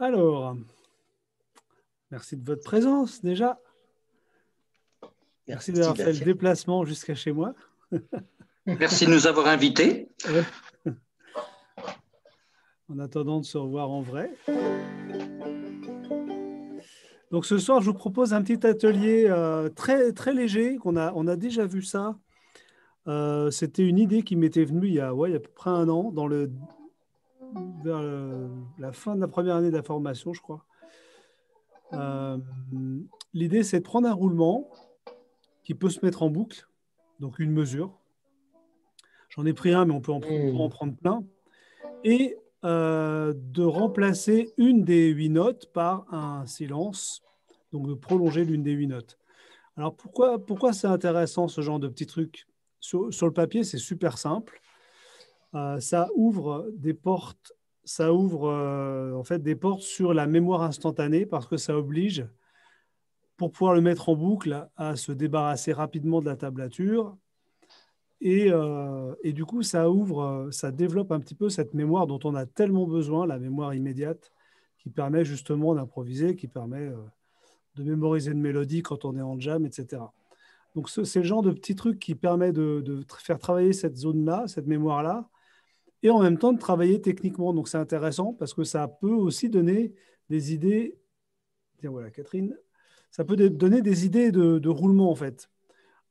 Alors, merci de votre présence déjà. Merci d'avoir fait le déplacement jusqu'à chez moi. Merci de nous avoir invités. En attendant de se revoir en vrai. Donc ce soir, je vous propose un petit atelier euh, très, très léger. qu'on a, on a déjà vu ça. Euh, c'était une idée qui m'était venue il y, a, ouais, il y a à peu près un an, dans le, vers la fin de la première année de la formation, je crois. Euh, l'idée, c'est de prendre un roulement qui peut se mettre en boucle, donc une mesure. J'en ai pris un, mais on peut en, en prendre plein. Et euh, de remplacer une des huit notes par un silence, donc de prolonger l'une des huit notes. Alors pourquoi, pourquoi c'est intéressant ce genre de petit truc sur, le papier, c'est super simple. Euh, ça ouvre des portes, ça ouvre euh, en fait des portes sur la mémoire instantanée parce que ça oblige, pour pouvoir le mettre en boucle, à se débarrasser rapidement de la tablature euh, et, du coup, ça ouvre, euh, ça développe un petit peu cette mémoire dont on a tellement besoin, la mémoire immédiate, qui permet justement d'improviser, qui permet euh, de mémoriser une mélodie quand on est en jam, etc. Donc, c'est le genre de petits trucs qui permet de, faire travailler cette zone-là, cette mémoire-là, et en même temps de travailler techniquement. Donc, c'est intéressant parce que ça peut aussi donner des idées. Tiens, voilà, Catherine. Ça peut donner des idées de, roulement, en fait.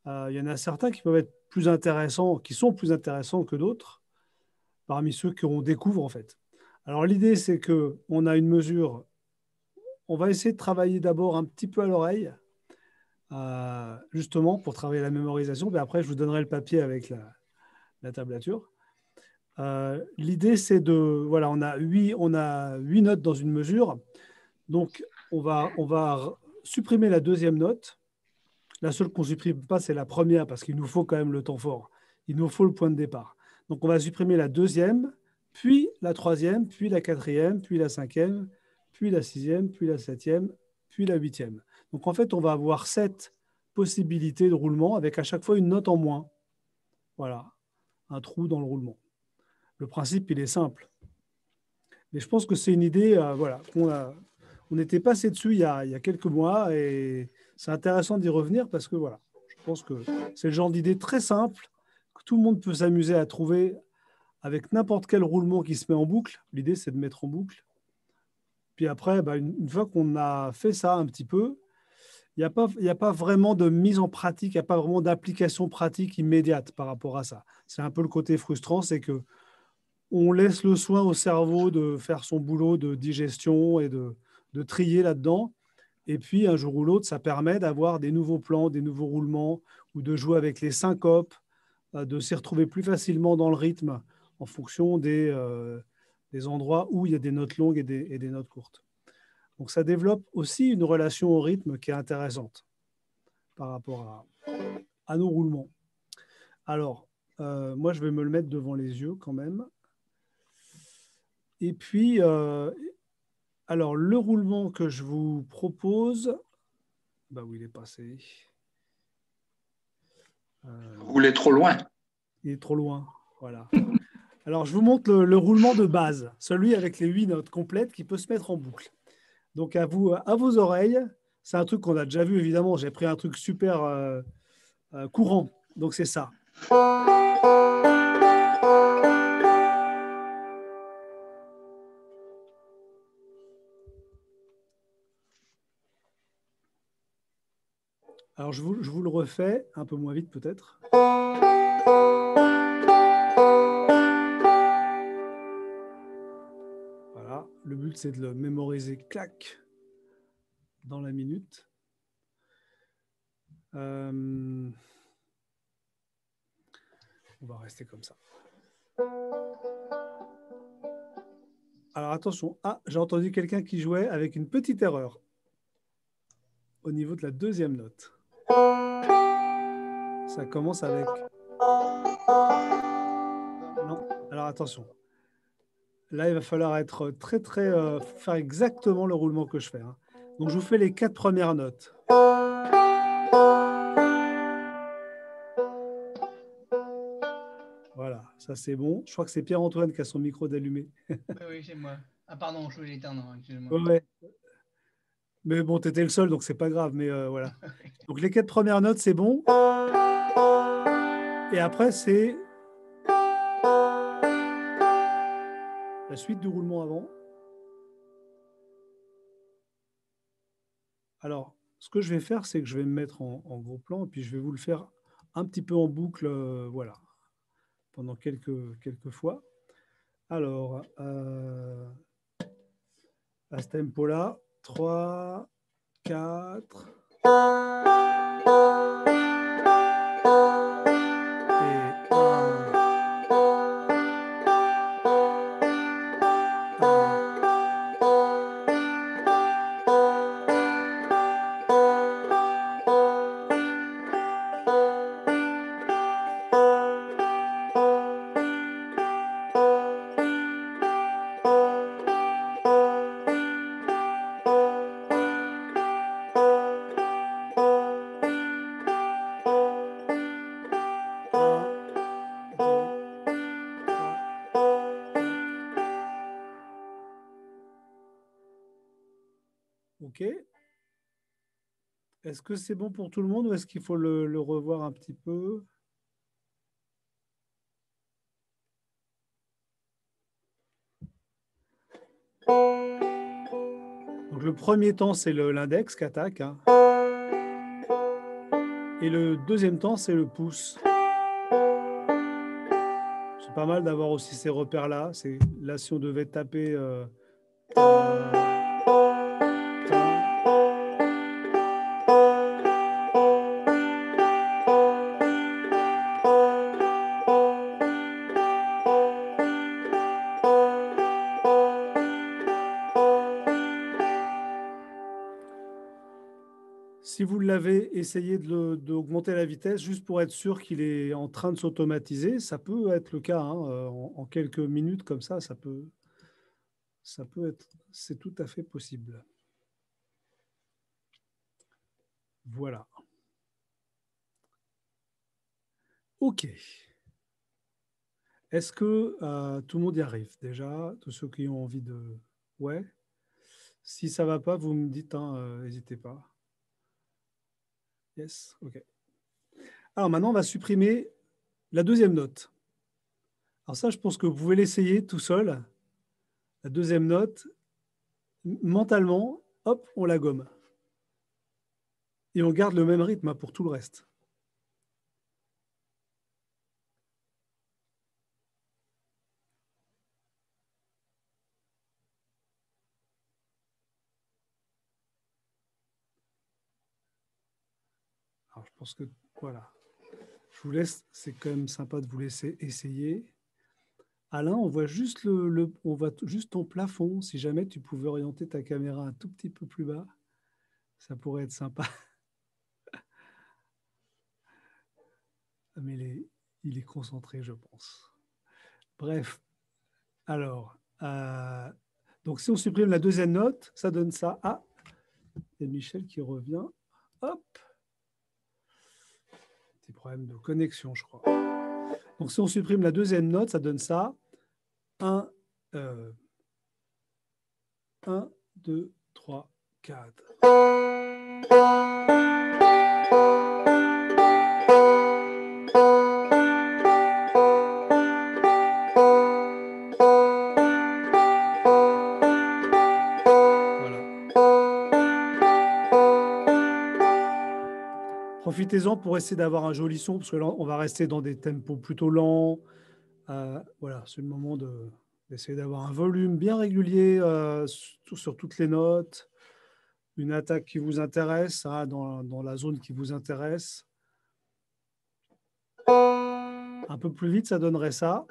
Il y en a certains qui peuvent être plus intéressants, qui sont plus intéressants que d'autres, parmi ceux qu'on découvre en fait. Alors l'idée, c'est que on a une mesure. On va essayer de travailler d'abord un petit peu à l'oreille, euh, justement pour travailler la mémorisation. Mais après, je vous donnerai le papier avec la, tablature. Euh, l'idée, c'est de voilà, on a huit, on a huit notes dans une mesure, donc on va on va supprimer la deuxième note la seule qu'on ne supprime pas, c'est la première, parce qu'il nous faut quand même le temps fort. Il nous faut le point de départ. Donc on va supprimer la deuxième, puis la troisième, puis la quatrième, puis la cinquième, puis la sixième, puis la septième, puis la huitième. Donc en fait, on va avoir sept possibilités de roulement avec à chaque fois une note en moins. Voilà, un trou dans le roulement. Le principe, il est simple. Mais je pense que c'est une idée, euh, voilà, on était passé dessus il y, a, a quelques mois et c'est intéressant d'y revenir parce que voilà, je pense que c'est le genre d'idée très simple que tout le monde peut s'amuser à trouver avec n'importe quel roulement qui se met en boucle. L'idée, c'est de mettre en boucle. Puis après, bah, une, fois qu'on a fait ça un petit peu, il n'y a, a pas vraiment de mise en pratique, il n'y a pas vraiment d'application pratique immédiate par rapport à ça. C'est un peu le côté frustrant, c'est que on laisse le soin au cerveau de faire son boulot de digestion et de, trier là-dedans. Et puis, un jour ou l'autre, ça permet d'avoir des nouveaux plans, des nouveaux roulements, ou de jouer avec les syncopes, euh, de s'y retrouver plus facilement dans le rythme en fonction des, euh, endroits où il y a des notes longues et des, notes courtes. Donc, ça développe aussi une relation au rythme qui est intéressante par rapport à, nos roulements. Alors, euh, moi, je vais me le mettre devant les yeux quand même. Et puis, alors, le roulement que je vous propose, bah où il est passé euh, est trop loin. Il est trop loin, voilà. Alors, je vous montre le, roulement de base, celui avec les huit notes complètes qui peut se mettre en boucle. Donc, à, vous, à vos oreilles, c'est un truc qu'on a déjà vu, évidemment. J'ai pris un truc super euh, euh, courant. Donc, c'est ça. Alors je vous, le refais un peu moins vite peut-être. Voilà, le but c'est de le mémoriser clac dans la minute. Euh, on va rester comme ça. Alors attention, ah, j'ai entendu quelqu'un qui jouait avec une petite erreur au niveau de la deuxième note. Ça commence avec. Non. Alors attention. Là, il va falloir être très, très. Euh, faire exactement le roulement que je fais. Hein. Donc, je vous fais les quatre premières notes. Voilà, ça c'est bon. Je crois que c'est Pierre-Antoine qui a son micro d'allumé. oui, c'est moi. Ah, pardon, je voulais l'éteindre, excusez-moi. Ouais. Mais bon, tu étais le seul, donc c'est pas grave. Mais euh, voilà. Donc les quatre premières notes, c'est bon. Et après, c'est la suite du roulement avant. Alors, ce que je vais faire, c'est que je vais me mettre en, gros plan et puis je vais vous le faire un petit peu en boucle, euh, voilà, pendant quelques, quelques fois. Alors, euh, à ce tempo-là, 3, 4. C'est bon pour tout le monde ou est-ce qu'il faut le, revoir un petit peu? Donc le premier temps, c'est l'index qui attaque. Hein. Et le deuxième temps, c'est le pouce. C'est pas mal d'avoir aussi ces repères-là. Là, si on devait taper... Euh, euh, avez essayé d'augmenter la vitesse juste pour être sûr qu'il est en train de s'automatiser, ça peut être le cas. Hein, euh, en, quelques minutes comme ça, ça peut, ça peut être, c'est tout à fait possible. Voilà. OK. Est-ce que euh, tout le monde y arrive déjà Tous ceux qui ont envie de... Ouais. Si ça va pas, vous me dites, hein, euh, n'hésitez pas. Yes, ok. Alors maintenant, on va supprimer la deuxième note. Alors ça, je pense que vous pouvez l'essayer tout seul. La deuxième note, mentalement, hop, on la gomme. Et on garde le même rythme pour tout le reste. je pense que voilà. Je vous laisse, c'est quand même sympa de vous laisser essayer. Alain, on voit juste le, on voit juste ton plafond. Si jamais tu pouvais orienter ta caméra un tout petit peu plus bas, ça pourrait être sympa. Mais il est, concentré, je pense. Bref, alors, euh, donc si on supprime la deuxième note, ça donne ça. Ah, il y a Michel qui revient. Hop problème de connexion, je crois. Donc si on supprime la deuxième note, ça donne ça. 1, 1, 2, 3, 4. Profitez-en pour essayer d'avoir un joli son, parce que là, on va rester dans des tempos plutôt lents. Euh, voilà, c'est le moment d'essayer d'avoir un volume bien régulier euh, sur, toutes les notes, une attaque qui vous intéresse, hein, dans, dans, la zone qui vous intéresse. Un peu plus vite, ça donnerait ça.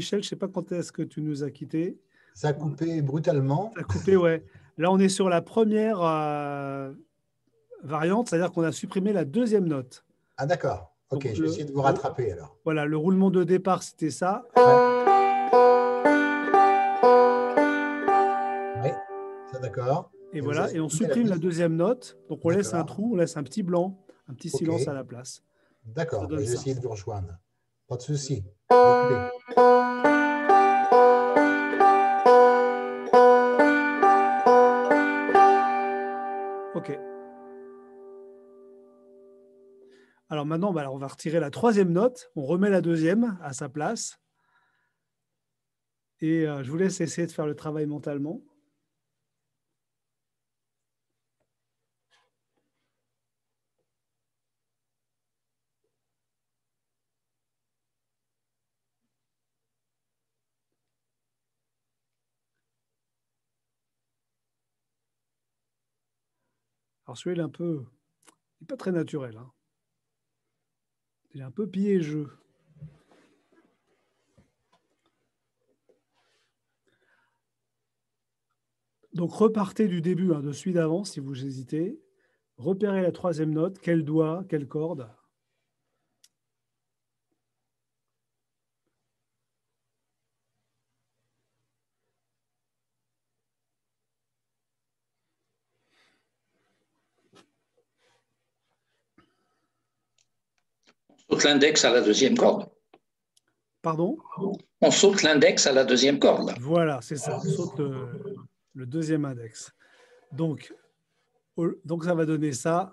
Michel, je ne sais pas quand est-ce que tu nous as quittés. Ça a coupé brutalement. Ça a coupé, ouais. Là, on est sur la première euh, variante, c'est-à-dire qu'on a supprimé la deuxième note. Ah, d'accord. Ok, je vais essayer de vous rattraper alors. Voilà, le roulement de départ, c'était ça. Oui, ça d'accord. Et, voilà, et on supprime la, deuxième note. Donc on laisse un trou, on laisse un petit blanc, un petit silence à la place. D'accord, je vais essayer de vous rejoindre. Pas de souci. Alors maintenant, bah, on va retirer la troisième note. On remet la deuxième à sa place. Et euh, je vous laisse essayer de faire le travail mentalement. Alors celui-là, un peu, il pas très naturel. Hein. Il est un peu piégeux. Donc repartez du début, hein, de celui d'avant si vous hésitez. Repérez la troisième note, quel doigt, quelle corde. Saute l'index à la deuxième corde. Pardon? On saute l'index à la deuxième corde. Voilà, c'est ça. On saute le, deuxième index. Donc, donc, ça va donner ça.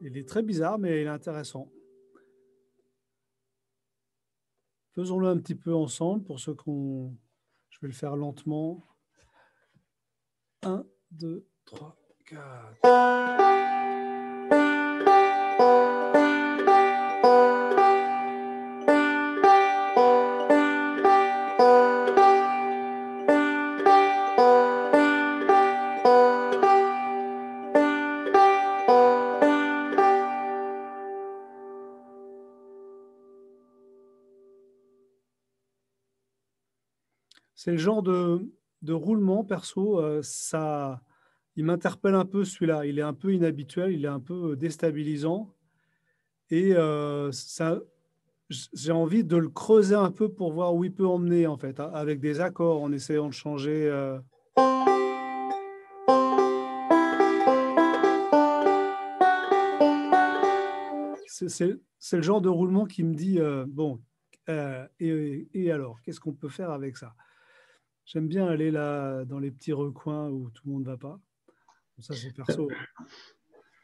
Il est très bizarre, mais il est intéressant. Faisons-le un petit peu ensemble pour ceux qu'on. Je vais le faire lentement. 1, 2, 3, 4. C'est le genre de, roulement, perso, euh, ça, il m'interpelle un peu celui-là. Il est un peu inhabituel, il est un peu déstabilisant. Et euh, ça, j'ai envie de le creuser un peu pour voir où il peut emmener, en fait, hein, avec des accords, en essayant de changer. Euh. C'est le genre de roulement qui me dit, bon, et alors, qu'est-ce qu'on peut faire avec ça? J'aime bien aller là dans les petits recoins où tout le monde ne va pas. Ça, c'est perso.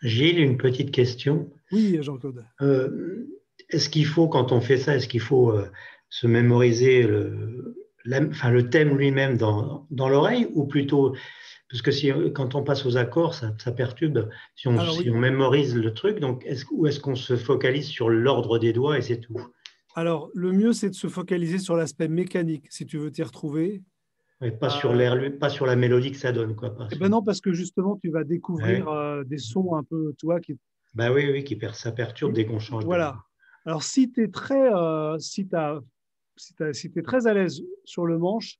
Gilles, une petite question. Oui, Jean-Claude. Euh, est-ce qu'il faut, quand on fait ça, est-ce qu'il faut euh, se mémoriser le, enfin, le thème lui-même dans, dans l'oreille ou plutôt, parce que si, quand on passe aux accords, ça, ça perturbe, si on, si on, mémorise le truc, donc est-ce, ou est-ce qu'on se focalise sur l'ordre des doigts et c'est tout? Alors, le mieux, c'est de se focaliser sur l'aspect mécanique, si tu veux t'y retrouver pas, sur euh, l'air, pas sur la mélodie que ça donne. Quoi, eh ben non, parce que justement, tu vas découvrir euh, des sons un peu, toi, qui. Bah oui, oui, qui ça perturbe dès qu'on change. Voilà. Alors, si tu es très, euh, si as, si, si es très à l'aise sur le manche,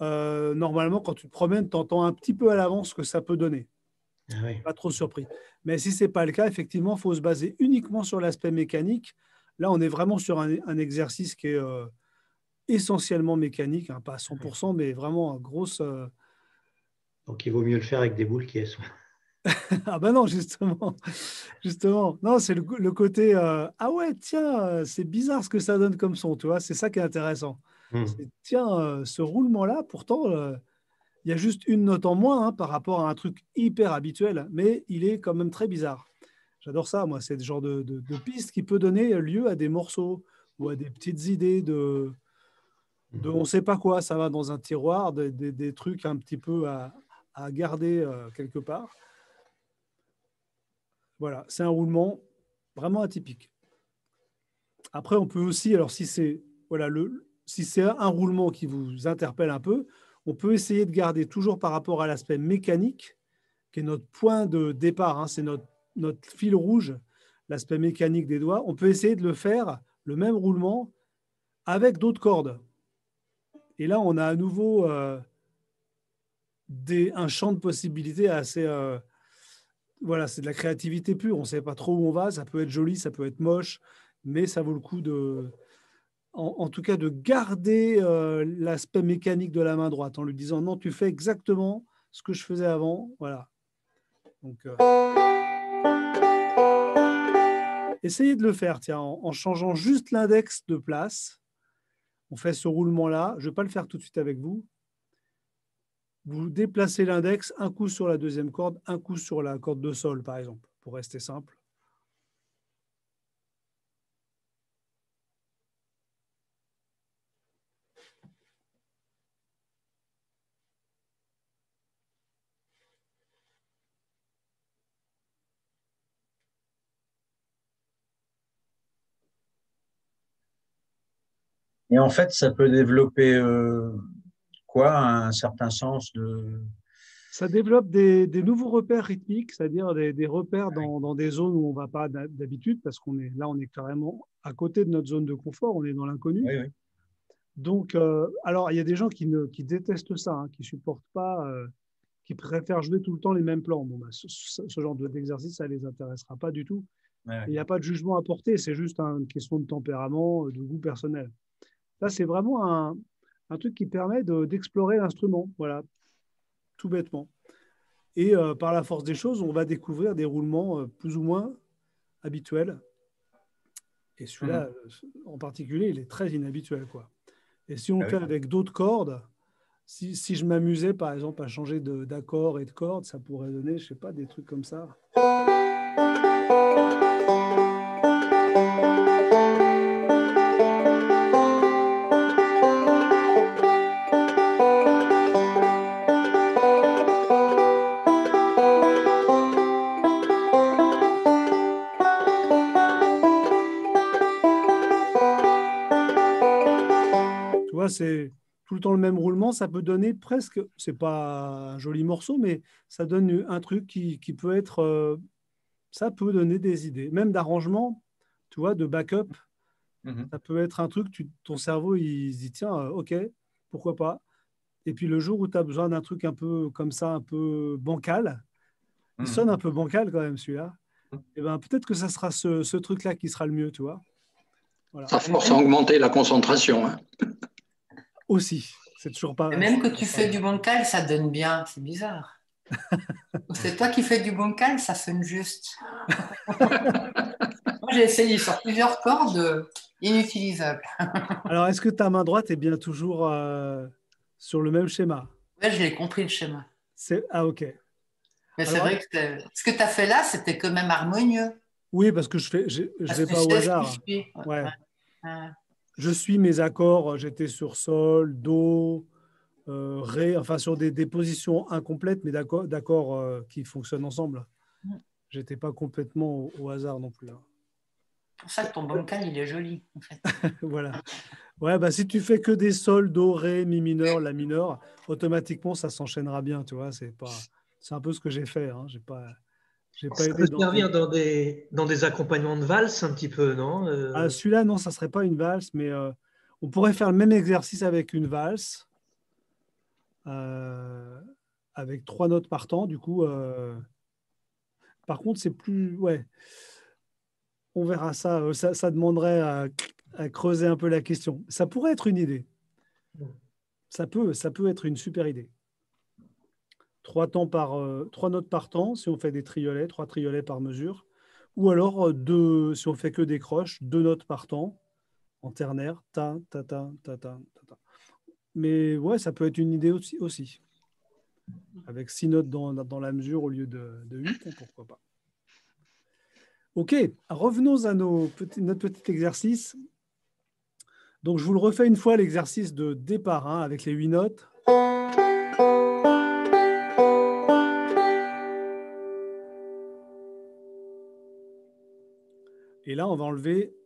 normalement, quand tu te promènes, tu entends un petit peu à l'avance ce que ça peut donner. Ah pas trop surpris. Mais si ce n'est pas le cas, effectivement, il faut se baser uniquement sur l'aspect mécanique. Là, on est vraiment sur un, un exercice qui est essentiellement mécanique, hein, pas à 100%, mais vraiment un grosse. Euh, Donc il vaut mieux le faire avec des boules qui sont. ah ben non, justement. justement. Non, c'est le, côté euh, Ah ouais, tiens, euh, c'est bizarre ce que ça donne comme son, tu vois, c'est ça qui est intéressant. Hmm. Tiens, ce roulement-là, pourtant, il y a juste une note en moins hein, par rapport à un truc hyper habituel, mais il est quand même très bizarre. J'adore ça, moi, c'est le genre de, de, de, piste qui peut donner lieu à des morceaux ou à des petites idées de, on ne sait pas quoi, ça va dans un tiroir, des, trucs un petit peu à, garder euh, quelque part. Voilà, c'est un roulement vraiment atypique. Après, on peut aussi, alors si c'est voilà, si un roulement qui vous interpelle un peu, on peut essayer de garder toujours par rapport à l'aspect mécanique, qui est notre point de départ, hein, c'est notre fil rouge, l'aspect mécanique des doigts. On peut essayer de le faire, le même roulement, avec d'autres cordes. Et là, on a à nouveau euh, un champ de possibilités assez, euh, voilà, c'est de la créativité pure. On ne sait pas trop où on va. Ça peut être joli, ça peut être moche, mais ça vaut le coup de, en, tout cas, de garder euh, l'aspect mécanique de la main droite en lui disant non, tu fais exactement ce que je faisais avant. Voilà. Donc, essayez de le faire, tiens, en, changeant juste l'index de place. On fait ce roulement-là. Je ne vais pas le faire tout de suite avec vous. Vous déplacez l'index, un coup sur la deuxième corde, un coup sur la corde de sol, par exemple, pour rester simple. Et en fait, ça peut développer euh, quoi Un certain sens de. Ça développe des, nouveaux repères rythmiques, c'est-à-dire des, repères dans, des zones où on ne va pas d'habitude, parce qu'on est là, on est carrément à côté de notre zone de confort, on est dans l'inconnu. Donc, euh, alors, il y a des gens qui, ne, qui détestent ça, hein, qui ne supportent pas, euh, qui préfèrent jouer tout le temps les mêmes plans. Bon, bah, ce, genre d'exercice, ça ne les intéressera pas du tout. Il n'y a pas de jugement à porter, c'est juste une question de tempérament, de goût personnel. Là, c'est vraiment un, truc qui permet d'explorer l'instrument, voilà, tout bêtement. Et euh, par la force des choses, on va découvrir des roulements euh, plus ou moins habituels. Et celui-là, mmh. en particulier, il est très inhabituel. Quoi. Et si on ah fait avec d'autres cordes, si, si je m'amusais par exemple à changer d'accord et de corde, ça pourrait donner, je sais pas, des trucs comme ça. Le temps le même roulement, ça peut donner presque, c'est pas un joli morceau, mais ça donne un truc qui, peut être, euh, ça peut donner des idées, même d'arrangement, tu vois, de backup. Mhm. Ça peut être un truc, tu, ton cerveau, il se dit, tiens, euh, ok, pourquoi pas. Et puis le jour où tu as besoin d'un truc un peu comme ça, un peu bancal, il mhm. sonne un peu bancal quand même celui-là, mhm. et eh ben peut-être que ça sera ce, truc-là qui sera le mieux, tu vois. Ça force à augmenter la concentration. Hein aussi. C'est toujours pas. même que tu fais du bancal, ça donne bien. C'est bizarre. c'est toi qui fais du bancal, ça sonne juste. Moi, j'ai essayé sur plusieurs cordes inutilisables. Alors, est-ce que ta main droite est bien toujours euh, sur le même schéma? Oui, je l'ai compris le schéma. Ah, ok. Mais c'est vrai que ce que tu as fait là, c'était quand même harmonieux. Oui, parce que je ne je, vais pas au hasard. Ouais je suis mes accords, j'étais sur sol, do, euh, ré, enfin sur des, positions incomplètes, mais d'accords euh, qui fonctionnent ensemble. Mm. J'étais pas complètement au, hasard non plus. Hein. C'est pour ça que ton bancal, il est joli, en fait. voilà. Ouais, bah, si tu fais que des sols, do, ré, mi mineur, la mineur, automatiquement, ça s'enchaînera bien, tu vois. C'est pas, un peu ce que j'ai fait. Hein. J'ai pas, ça peut servir dans des, dans des accompagnements de valse un petit peu, non euh, ah, Celui-là, non, ça ne serait pas une valse, mais euh, on pourrait faire le même exercice avec une valse, euh, avec trois notes par temps. Du coup, par contre, c'est plus. Ouais. On verra ça. Ça, demanderait à, à, creuser un peu la question. Ça pourrait être une idée. Ça peut, ça peut être une super idée trois, temps par, euh, trois notes par temps si on fait des triolets, trois triolets par mesure. Ou alors, euh, deux, si on fait que des croches, deux notes par temps en ternaire. Ta, ta, ta, ta, ta, ta, Mais ouais, ça peut être une idée aussi. aussi. Avec six notes dans, dans la mesure au lieu de, de huit, hein, pourquoi pas. Ok, revenons à nos notre petit exercice. Donc, je vous le refais une fois, l'exercice de départ hein, avec les huit notes. Et là, on va enlever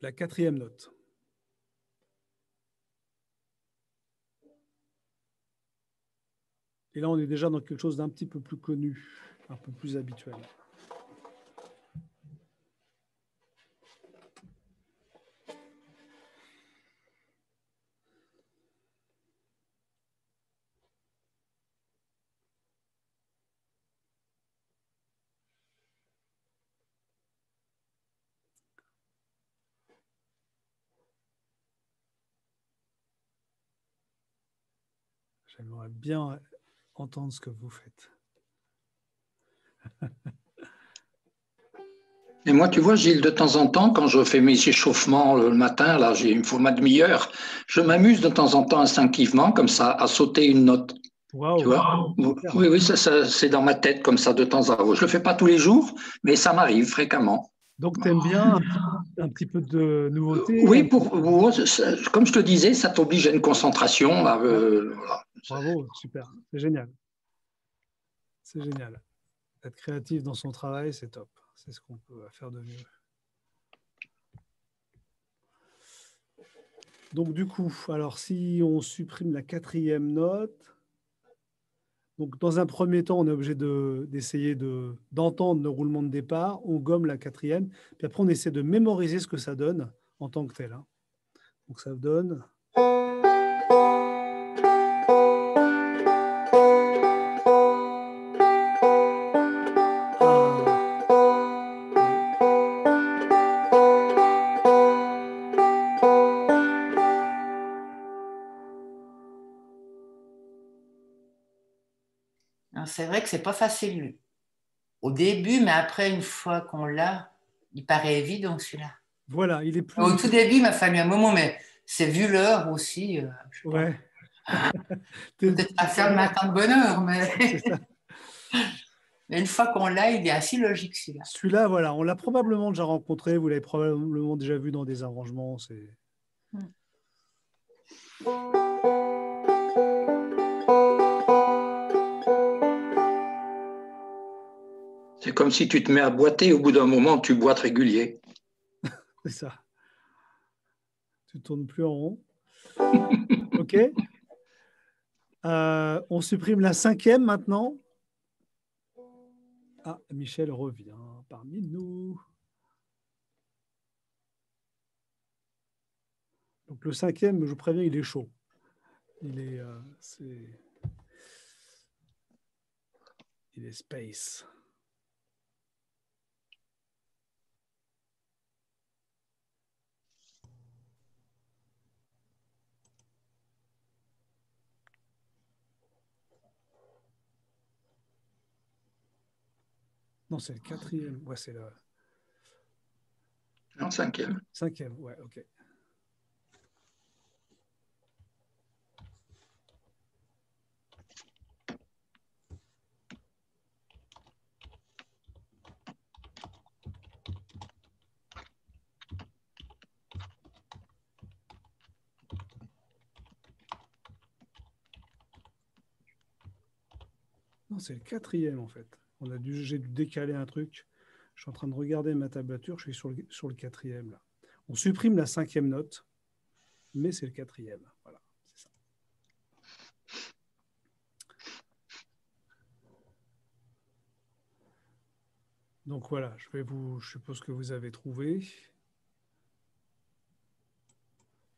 la quatrième note. Et là, on est déjà dans quelque chose d'un petit peu plus connu, un peu plus habituel. J'aimerais bien entendre ce que vous faites. Et moi, tu vois, Gilles, de temps en temps, quand je fais mes échauffements le matin, là, il me faut ma demi-heure, je m'amuse de temps en temps instinctivement, comme ça, à sauter une note. Tu vois oui, oui, ça, c'est dans ma tête comme ça de temps à autre. Je le fais pas tous les jours, mais ça m'arrive fréquemment. Donc, tu aimes bien un, petit peu de nouveauté Oui, pour, comme je te disais, ça t'oblige à une concentration. Euh, Bravo, super, c'est génial. C'est génial. Être créatif dans son travail, c'est top. C'est ce qu'on peut faire de mieux. Donc du coup, alors si on supprime la quatrième note, dans un premier temps, on est obligé d'essayer de, d'entendre le roulement de départ, on gomme la quatrième, puis après on essaie de mémoriser ce que ça donne en tant que tel. Hein. Donc ça donne... vrai que c'est pas facile au début, mais après, une fois qu'on l'a, il paraît évident celui-là. Voilà, il est plus. Au tout début, il m'a fallu un moment, mais c'est vu l'heure aussi. Euh, ouais. Peut-être pas faire le matin de bonne heure, mais. mais une fois qu'on l'a, il est assez logique celui-là. Celui-là, voilà, on l'a probablement déjà rencontré, vous l'avez probablement déjà vu dans des arrangements. C'est. Hmm. C'est comme si tu te mets à boiter, au bout d'un moment, tu boites régulier. C'est ça. Tu ne tournes plus en rond. OK. Euh, on supprime la cinquième maintenant. Ah, Michel revient parmi nous. Donc le cinquième, je vous préviens, il est chaud. Il est, euh, il est space. Non, c'est le quatrième. Ouais, c'est le. Non, cinquième. Cinquième, ouais, ok. Non, c'est le quatrième en fait. On a dû, j'ai dû décaler un truc. Je suis en train de regarder ma tablature, je suis sur le, quatrième. Là. On supprime la cinquième note, mais c'est le quatrième. Voilà, c'est ça. Donc voilà, je vais vous, je suppose que vous avez trouvé.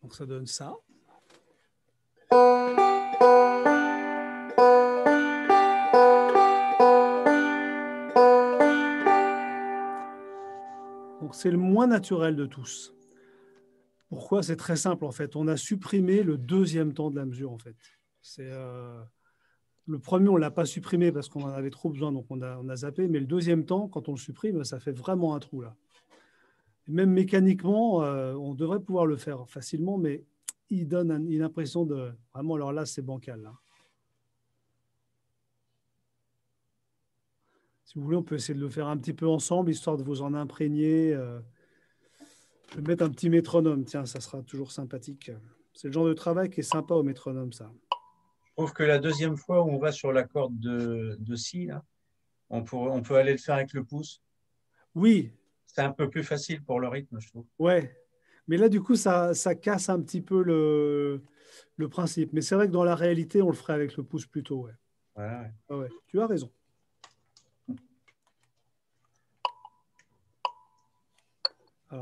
Donc ça donne ça. C'est le moins naturel de tous. Pourquoi? C'est très simple en fait. On a supprimé le deuxième temps de la mesure en fait. C'est euh, le premier, on l'a pas supprimé parce qu'on en avait trop besoin, donc on a, zappé. Mais le deuxième temps, quand on le supprime, ça fait vraiment un trou là. même mécaniquement, euh, on devrait pouvoir le faire facilement, mais il donne une impression de vraiment. Alors là, c'est bancal. Là. Si vous voulez, on peut essayer de le faire un petit peu ensemble, histoire de vous en imprégner. Euh. Je vais mettre un petit métronome, tiens, ça sera toujours sympathique. C'est le genre de travail qui est sympa au métronome, ça. Je trouve que la deuxième fois où on va sur la corde de, de Si, on, on peut aller le faire avec le pouce. Oui. C'est un peu plus facile pour le rythme, je trouve. Ouais. Mais là, du coup, ça, ça casse un petit peu le, le principe. Mais c'est vrai que dans la réalité, on le ferait avec le pouce plutôt. Ouais. Voilà, ah ouais. Tu as raison.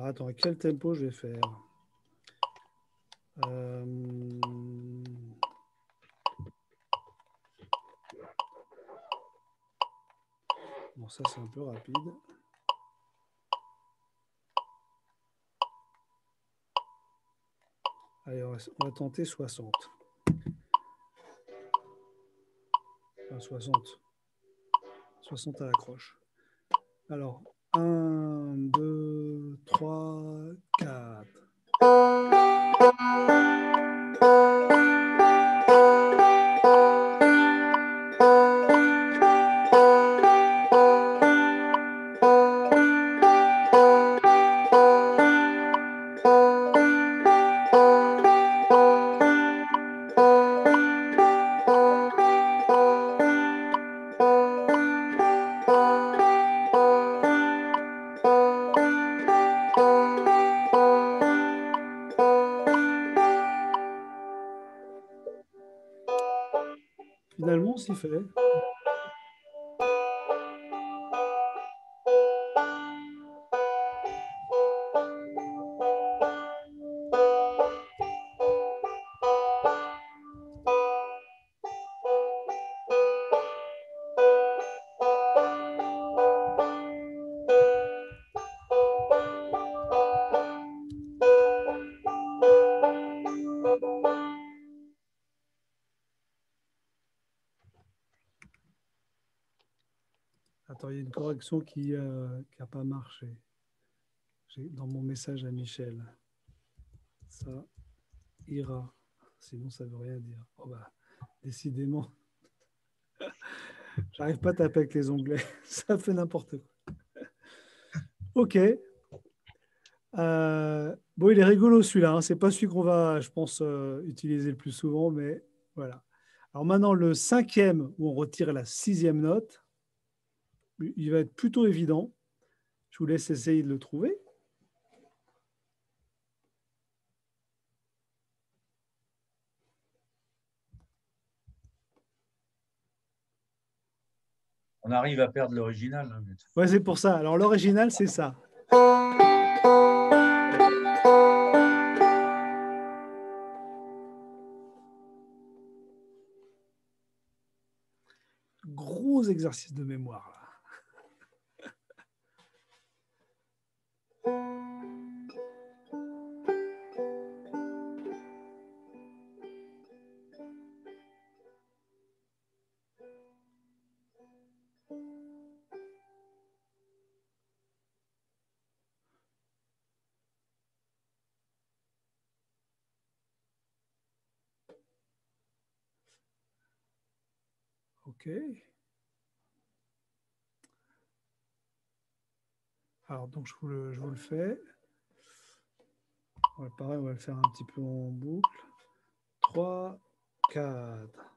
Alors attends, à quel tempo je vais faire euh, Bon, ça c'est un peu rapide. Allez, on va, tenter 60. 60. 60 à la croche. Alors, 1, 2, 3, 4. Perfect qui n'a euh, pas marché. Dans mon message à Michel, ça ira. Sinon, ça ne veut rien dire. Oh bah, décidément, j'arrive pas à taper avec les onglets. ça fait n'importe quoi. ok. Euh, bon, il est rigolo celui-là. Hein. C'est pas celui qu'on va, je pense, euh, utiliser le plus souvent, mais voilà. Alors maintenant, le cinquième, où on retire la sixième note il va être plutôt évident. Je vous laisse essayer de le trouver. On arrive à perdre l'original. Hein, ouais, c'est pour ça. Alors l'original, c'est ça. Gros exercice de mémoire. Alors, donc, je vous le, je vous le fais. pareil, on va le faire un petit peu en boucle. 3, 4.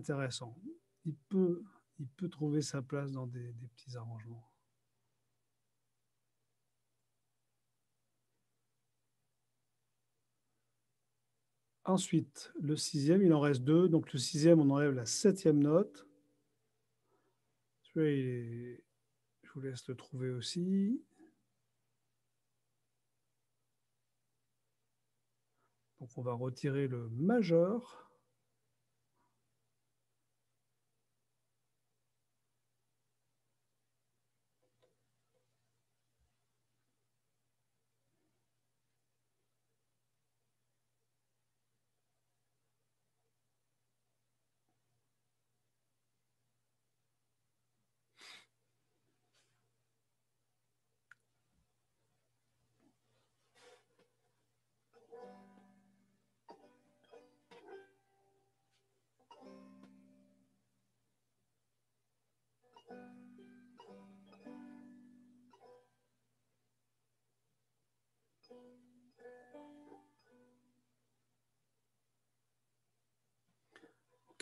Intéressant. Il peut, il peut trouver sa place dans des, des petits arrangements. Ensuite, le sixième, il en reste deux. Donc le sixième, on enlève la septième note. Je vous laisse le trouver aussi. Donc on va retirer le majeur.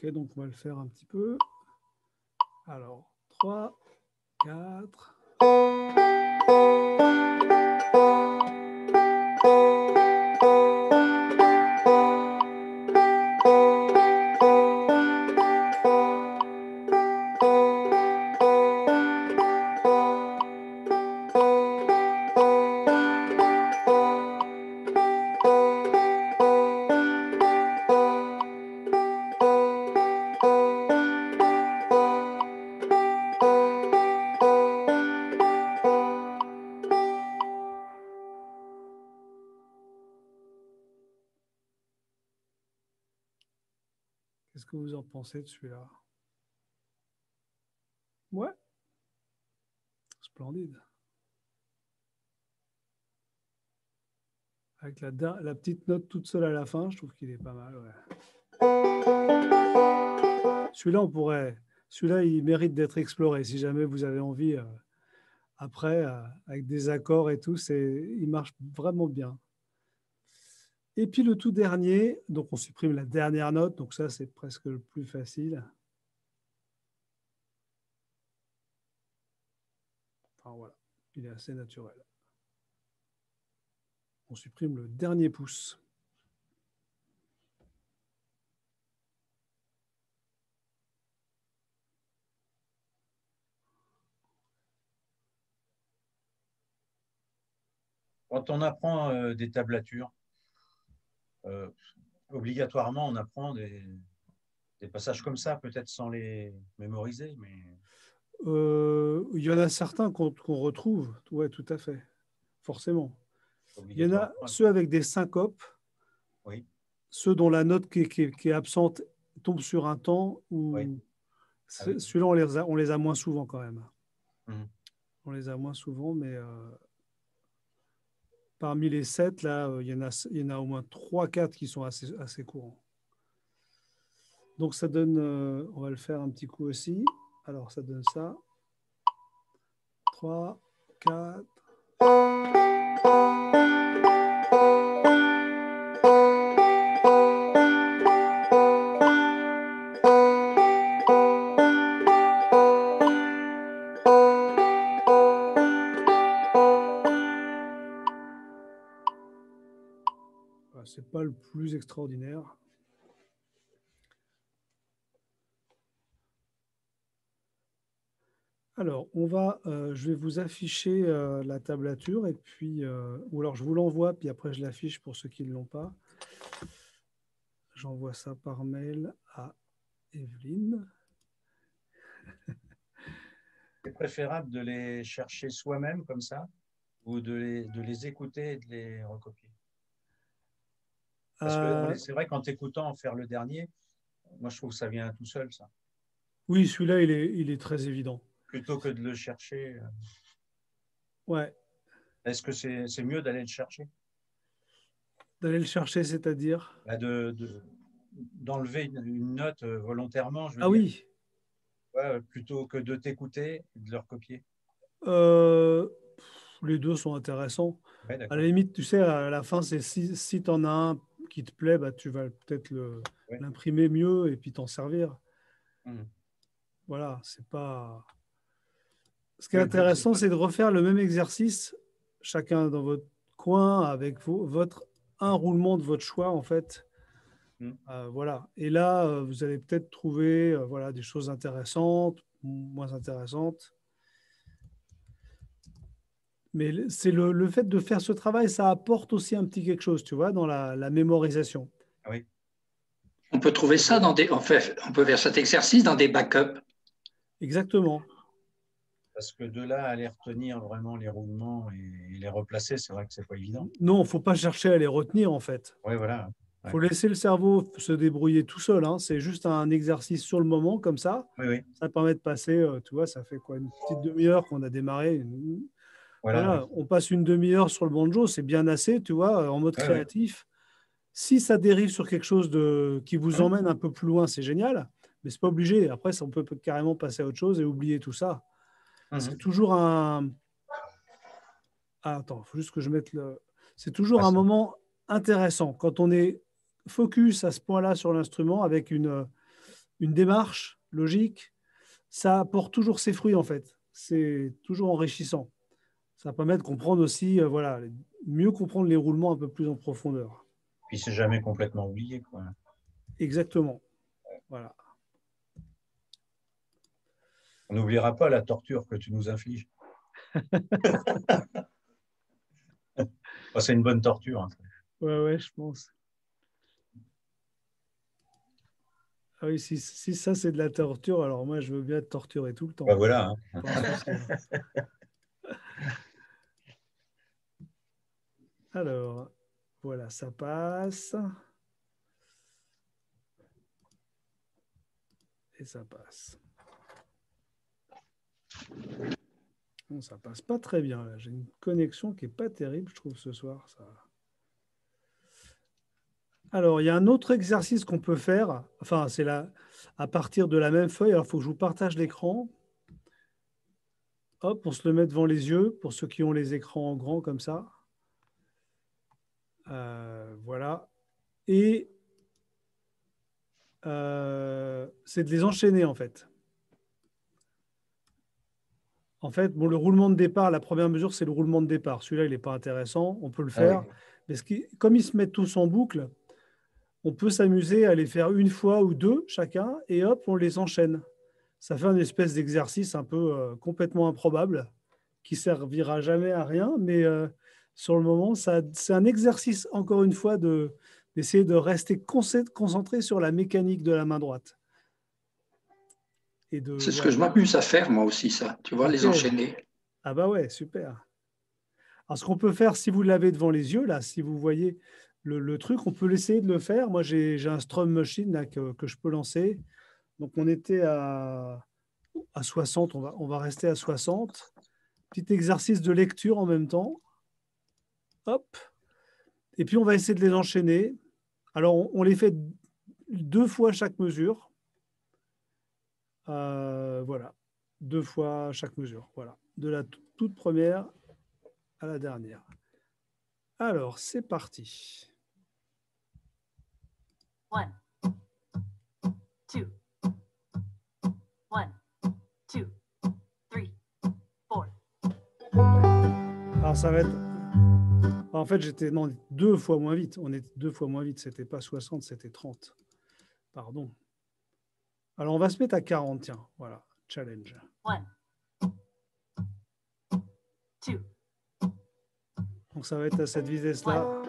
Ok, donc on va le faire un petit peu. Alors, 3, 4. De celui-là Ouais. Splendide. Avec la, la, petite note toute seule à la fin, je trouve qu'il est pas mal. Celui-là, on pourrait. Celui-là, il mérite d'être exploré. Si jamais vous avez envie, euh, après, euh, avec des accords et tout, il marche vraiment bien. Et puis le tout dernier, donc on supprime la dernière note, donc ça c'est presque le plus facile. Enfin voilà, il est assez naturel. On supprime le dernier pouce. Quand on apprend euh, des tablatures, euh, obligatoirement, on apprend des, passages comme ça, peut-être sans les mémoriser, mais... Euh, il y en a certains qu'on retrouve, oui, tout à fait, forcément. Il y en a ceux avec des syncopes, oui. ceux dont la note qui, est absente tombe sur un temps, ou ah ceux-là, on, les a, on les a moins souvent quand même. Hum. On les a moins souvent, mais euh, parmi les sept, là, euh, il y en a, il y en a au moins trois, quatre qui sont assez, assez courants. Donc ça donne, euh, on va le faire un petit coup aussi. Alors ça donne ça. 3, 4. Le plus extraordinaire. Alors, on va, euh, je vais vous afficher euh, la tablature et puis, euh, ou alors je vous l'envoie, puis après je l'affiche pour ceux qui ne l'ont pas. J'envoie ça par mail à Evelyne. C'est préférable de les chercher soi-même comme ça ou de les écouter et de les recopier? Euh, c'est vrai qu'en t'écoutant faire le dernier, moi je trouve que ça vient tout seul, ça. Oui, celui-là, il est, il est très évident. Plutôt que de le chercher. Euh. Ouais. Est-ce que c'est mieux d'aller le chercher? D'aller le chercher, c'est-à-dire? Bah, de, D'enlever une, note euh, volontairement. ah oui Plutôt que de t'écouter et de le recopier. les deux sont intéressants. à la limite, tu sais, à la fin, c'est si, si tu en as un qui te plaît, bah, tu vas peut-être l'imprimer mieux et puis t'en servir. Hmm. Voilà, c'est pas. Ce qui est intéressant, c'est de refaire le même exercice, chacun dans votre coin, avec votre un roulement de votre choix, en fait. Hmm. Euh, voilà. Et là, euh, vous allez peut-être trouver euh, voilà, des choses intéressantes, moins intéressantes. Mais c'est le, fait de faire ce travail, ça apporte aussi un petit quelque chose, tu vois, dans la, mémorisation. Ah oui. On peut trouver ça dans des. On, fait, on peut faire cet exercice dans des backups. Exactement. Parce que de là à aller retenir vraiment les roulements et les replacer, c'est vrai que c'est pas évident. Non, il ne faut pas chercher à les retenir en fait. Oui, voilà. Il faut laisser le cerveau se débrouiller tout seul. Hein. C'est juste un exercice sur le moment, comme ça. Oui, oui. Ça permet de passer, euh, tu vois, ça fait quoi, une petite demi-heure qu'on a démarré, voilà, on passe une demi-heure sur le banjo, c'est bien assez, tu vois, en mode créatif. Si ça dérive sur quelque chose de, qui vous emmène un peu plus loin, c'est génial, mais c'est pas obligé. Après, on peut carrément passer à autre chose et oublier tout ça. Mhm. C'est toujours un. Ah, attends, faut juste que je mette le. C'est toujours un moment intéressant quand on est focus à ce point-là sur l'instrument avec une, une démarche logique. Ça apporte toujours ses fruits en fait. C'est toujours enrichissant ça permet de comprendre aussi, euh, voilà, mieux comprendre les roulements un peu plus en profondeur. Puis c'est jamais complètement oublié. Quoi. Exactement. Voilà. On n'oubliera pas la torture que tu nous infliges. c'est une bonne torture. Hein. Ouais, ouais, je pense. Ah oui, si, ça c'est de la torture, alors moi je veux bien être torturé tout le temps. Bah voilà. Hein. Alors, voilà, ça passe. Et ça passe. Bon, ça passe pas très bien. J'ai une connexion qui est pas terrible, je trouve, ce soir. Alors, il y a un autre exercice qu'on peut faire. Enfin, c'est là, à partir de la même feuille. Alors, il faut que je vous partage l'écran. Hop, on se le met devant les yeux pour ceux qui ont les écrans en grand comme ça. Euh, voilà. Et euh, c'est de les enchaîner en fait. En fait, bon, le roulement de départ, la première mesure, c'est le roulement de départ. Celui-là, il n'est pas intéressant, on peut le ah faire. Mais comme ils se mettent tous en boucle, on peut s'amuser à les faire une fois ou deux chacun, et hop, on les enchaîne. Ça fait une espèce d'exercice un peu euh, complètement improbable, qui servira jamais à rien, mais sur le moment, c'est un exercice, encore une fois, d'essayer de, rester concentré sur la mécanique de la main droite. C'est ce que je m'amuse à faire, moi aussi, ça. Tu vois, les enchaîner. Ah bah ouais, super. Alors, ce qu'on peut faire, si vous l'avez devant les yeux, là, si vous voyez le, truc, on peut essayer de le faire. Moi, j'ai un Strum Machine là, que, je peux lancer. Donc, on était à, à 60, on va, on va rester à 60. Petit exercice de lecture en même temps. Hop. Et puis, on va essayer de les enchaîner. Alors, on, les fait deux fois chaque mesure. Euh, voilà. Deux fois chaque mesure. Voilà. De la toute première à la dernière. Alors, c'est parti. One, two, one, two, three, four. Alors, ça va être. En fait, j'étais non, deux fois moins vite. On est deux fois moins vite. C'était pas 60, c'était 30. Pardon. Alors, on va se mettre à 40, tiens. Voilà, challenge. One, two. Donc, ça va être à cette vitesse-là.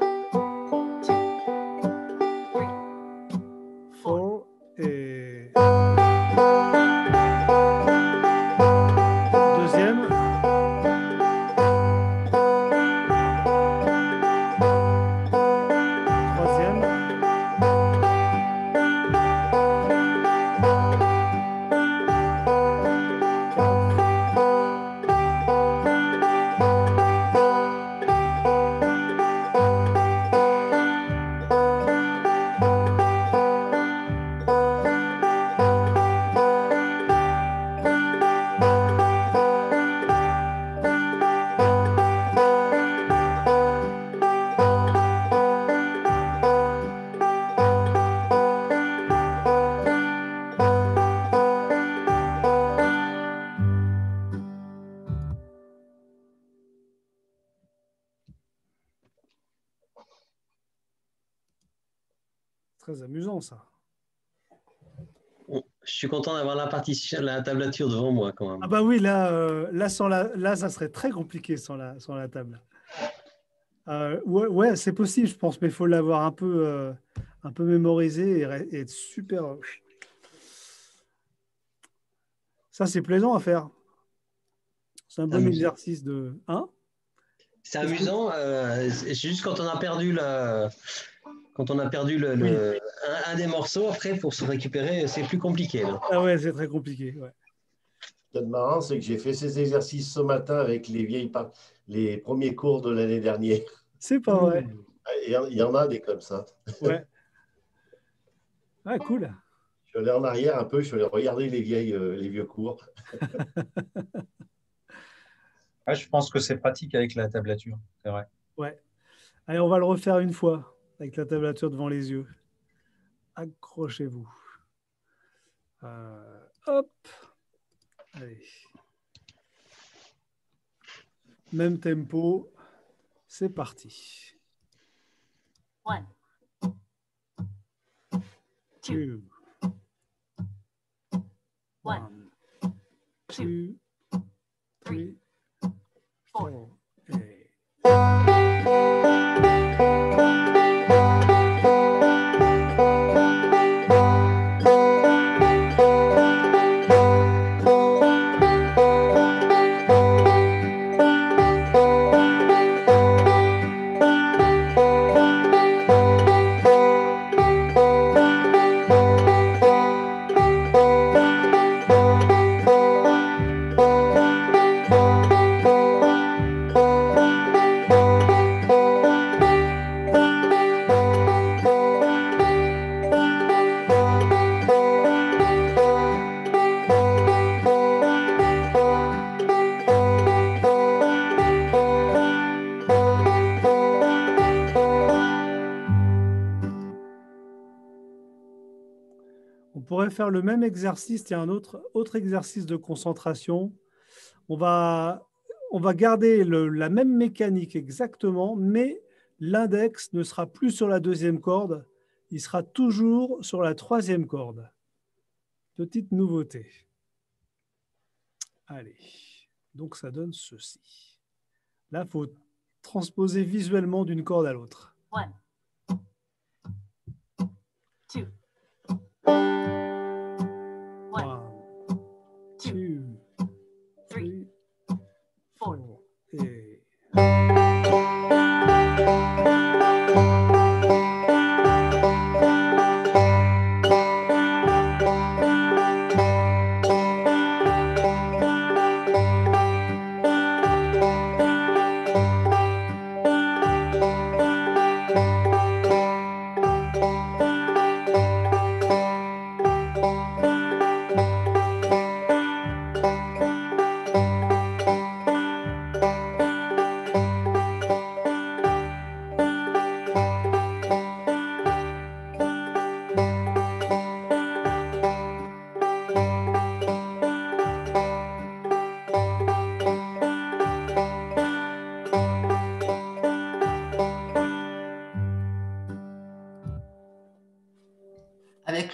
Suis content d'avoir la partition, la tablature devant moi quand même. Ah bah oui, là, euh, là, sans la, là, ça serait très compliqué sans la, sans la table. Euh, ouais, ouais c'est possible, je pense, mais il faut l'avoir un peu, euh, un peu mémorisé et, être super. Ça, c'est plaisant à faire. C'est un bon exercice de. Hein? C'est amusant. c'est juste quand on a perdu la, quand on a perdu le, un, des morceaux, après, pour se récupérer, c'est plus compliqué. Ah ouais, c'est très compliqué. Ouais. Ce qui est marrant, c'est que j'ai fait ces exercices ce matin avec les vieilles les premiers cours de l'année dernière. C'est pas vrai. Il y en a des comme ça. Ouais. Ah, cool. Je suis allé en arrière un peu, je suis allé regarder les, vieilles, euh, les vieux cours. je pense que c'est pratique avec la tablature, c'est vrai. Ouais. Allez, on va le refaire une fois avec la tablature devant les yeux. Accrochez-vous. Euh, hop. Allez. Même tempo. C'est parti. One. Two. One. Two. Three. Four. Faire le même exercice. A un autre, autre exercice de concentration. On va, on va garder la même mécanique exactement, mais l'index ne sera plus sur la deuxième corde, il sera toujours sur la troisième corde. Petite nouveauté. Allez, donc ça donne ceci. Là, il faut transposer visuellement d'une corde à l'autre. One, two, eh,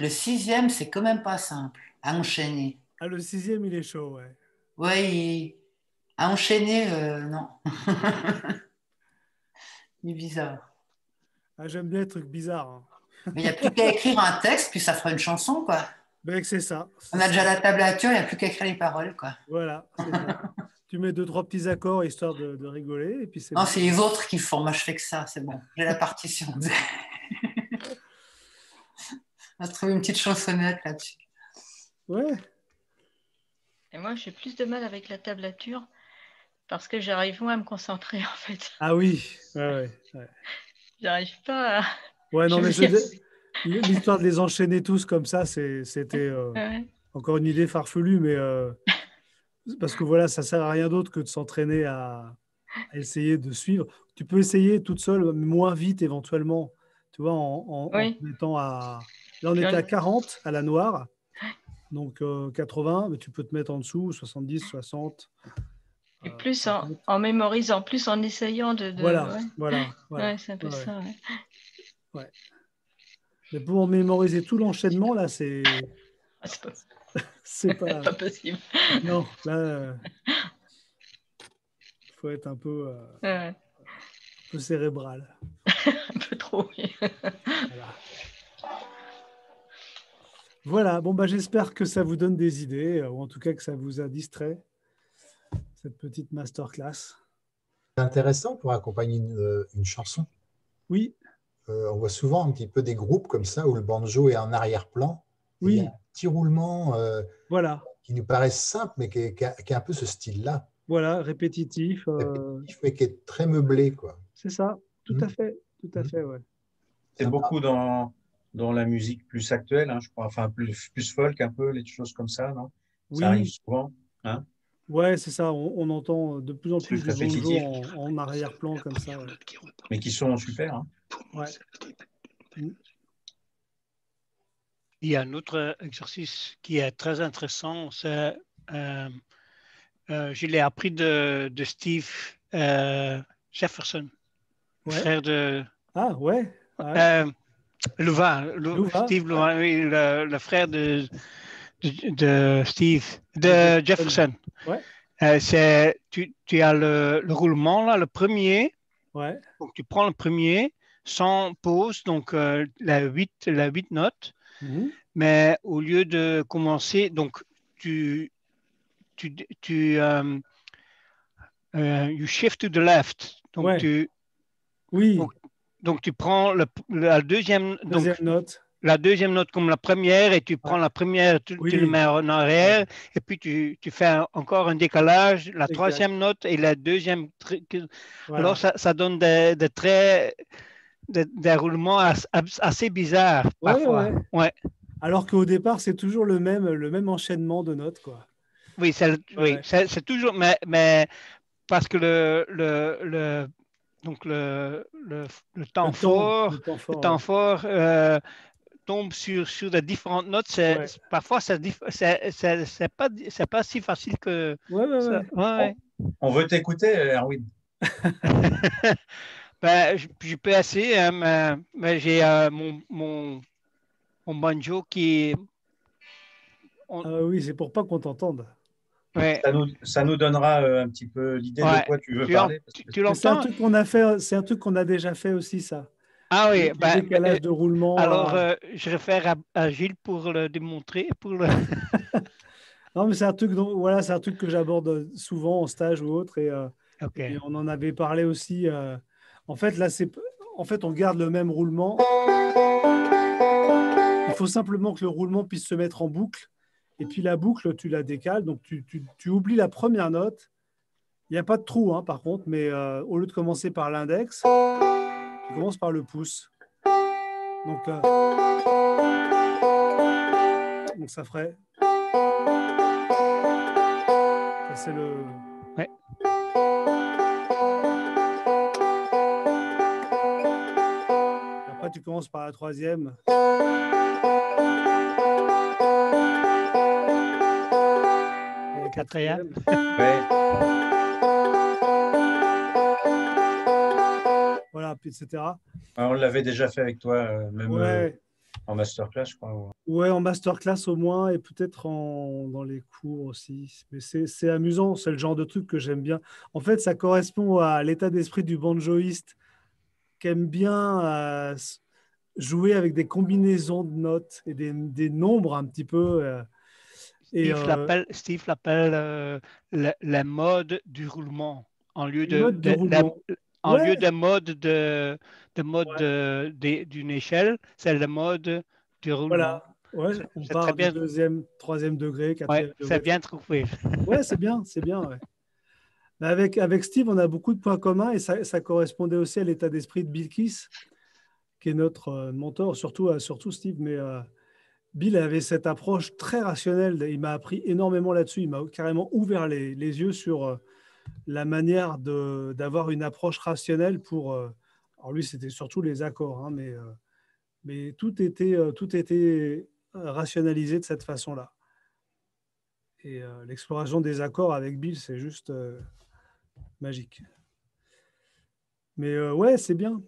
sixième, c'est quand même pas simple à enchaîner. Ah, le sixième, il est chaud, ouais. Oui, à enchaîner, euh, non. il est bizarre. Ah, J'aime bien les trucs bizarres. Hein. Mais il n'y a plus qu'à écrire un texte, puis ça fera une chanson, quoi. Ben, c'est ça. On a déjà la tablature, il n'y a plus qu'à écrire les paroles, quoi. Voilà. tu mets deux, trois petits accords histoire de, rigoler, et puis c'est Non, c'est les autres qui font. Moi, je fais que ça, c'est bon. J'ai la partition. On va trouver une petite chansonnette là-dessus. Ouais. Et moi, j'ai plus de mal avec la tablature parce que j'arrive moins à me concentrer en fait. Ah oui, ouais, ouais. J'arrive pas à. Ouais, non, mais l'histoire de les enchaîner tous comme ça, c'était euh, encore une idée farfelue, mais euh, parce que voilà, ça sert à rien d'autre que de s'entraîner à, à, essayer de suivre. Tu peux essayer toute seule, moins vite éventuellement, tu vois, en, en, mettant à Là, on est à 40 à la noire. Donc 80, euh, mais tu peux te mettre en dessous, 70, 60. Et plus en, mémorisant, plus en essayant de. voilà, voilà, Ouais, c'est un peu ça. Ouais. Mais pour mémoriser tout l'enchaînement, là, c'est. Ah, c'est pas... c'est pas... pas... possible. Non, là, il euh, faut être un peu, euh, un peu cérébral. un peu trop, oui. voilà. Voilà, bon, bah, j'espère que ça vous donne des idées, euh, ou en tout cas que ça vous a distrait, cette petite masterclass. C'est intéressant pour accompagner une, euh, chanson. Oui. Euh, on voit souvent un petit peu des groupes comme ça où le banjo est en arrière-plan. Oui. Il y a un petit roulement voilà. qui nous paraît simple, mais qui est, un peu ce style-là. Voilà, répétitif. Répétitif, mais qui est très meublé. quoi. C'est ça, tout à mmh. fait. Tout à mmh. fait, ouais. C'est beaucoup dans, dans la musique plus actuelle, hein, je crois, enfin plus, plus folk un peu, les choses comme ça, non? Oui. Ça arrive souvent. Hein? Ouais, c'est ça. On, entend de plus en plus de bonjour en, en arrière-plan comme ça. Mais qui sont super. Hein. Ouais. Mm. Il y a un autre exercice qui est très intéressant, c'est euh, euh, je l'ai appris de, de Steve euh, Jefferson, frère de. Ah ouais. ouais. Louvain, Steve Louvain, oui, le, frère de, de, Steve, de Jefferson. Ouais. Euh, c'est, tu, tu, as le, le, roulement, là, le premier. Ouais. Donc, tu prends le premier sans pause, donc euh, la 8, la 8 notes. Mhm. Mais au lieu de commencer, donc, tu, tu, tu um, you shift to the left. Donc, ouais. tu, oui. Donc, donc, tu prends la deuxième, note. La deuxième note comme la première et tu prends la première, tu, le mets en arrière et puis tu, tu, fais encore un décalage, la troisième note et la deuxième. Alors, ça, ça, donne des, des traits, des, roulements assez bizarres parfois. Ouais, Alors qu'au départ, c'est toujours le même, le même enchaînement de notes. Quoi. Oui, c'est toujours. Mais, mais parce que le, le, le donc le, le, le, temps, fort, le temps fort, euh, tombe sur, sur différentes notes, c'est, parfois, c'est, c'est, pas, c'est pas si facile que ouais, ça. Ouais, on, veut t'écouter, Erwin. ben, je, peux essayer, hein, mais, j'ai euh, mon, mon, mon, banjo qui. Ah oui, c'est pour pas qu'on t'entende. Ça, nous, ça, nous, donnera euh, un petit peu l'idée de quoi tu veux parler. tu, l'entends C'est un truc qu'on a fait, c'est un truc qu'on a déjà fait aussi, ça. Ah oui, ben, décalage de roulement. Alors, euh, euh, je réfère à, Gilles pour le démontrer. Pour le... non, mais c'est un truc, dont, voilà, c'est un truc que j'aborde souvent en stage ou autre, et, on en avait parlé aussi. en fait, là, c'est, en fait, on garde le même roulement. Il faut simplement que le roulement puisse se mettre en boucle et puis la boucle, tu la décales, donc tu, oublies la première note. Il n'y a pas de trou, hein, par contre, mais euh, au lieu de commencer par l'index, tu commences par le pouce. Donc, euh, donc ça ferait. Ça, c'est le. Ouais. Après, tu commences par la troisième. Quatrième. voilà, etc. Ah, on l'avait déjà fait avec toi, euh, même euh, en masterclass, je crois. Ouais, en masterclass au moins, et peut-être dans les cours aussi. Mais c'est amusant, c'est le genre de truc que j'aime bien. En fait, ça correspond à l'état d'esprit du banjoïste qui aime bien euh, jouer avec des combinaisons de notes et des, des nombres un petit peu. Steve l'appelle euh, la, mode du roulement en lieu de, en lieu de mode de, de mode d'une échelle, c'est le mode du roulement. Voilà. Ouais, on part bien... du deuxième, troisième degré, quatrième degré. C'est bien trouvé. ouais, c'est bien, c'est bien. Avec, avec Steve, on a beaucoup de points communs et ça, ça correspondait aussi à l'état d'esprit de Bill Kiss, qui est notre euh, mentor, surtout, euh, surtout Steve, mais Bill avait cette approche très rationnelle. Il m'a appris énormément là-dessus. Il m'a carrément ouvert les, yeux sur euh, la manière d'avoir une approche rationnelle pour. Euh, alors lui, c'était surtout les accords, hein, mais, euh, mais tout était, tout était rationalisé de cette façon-là. Et l'exploration des accords avec Bill, c'est juste magique. Mais ouais, c'est bien.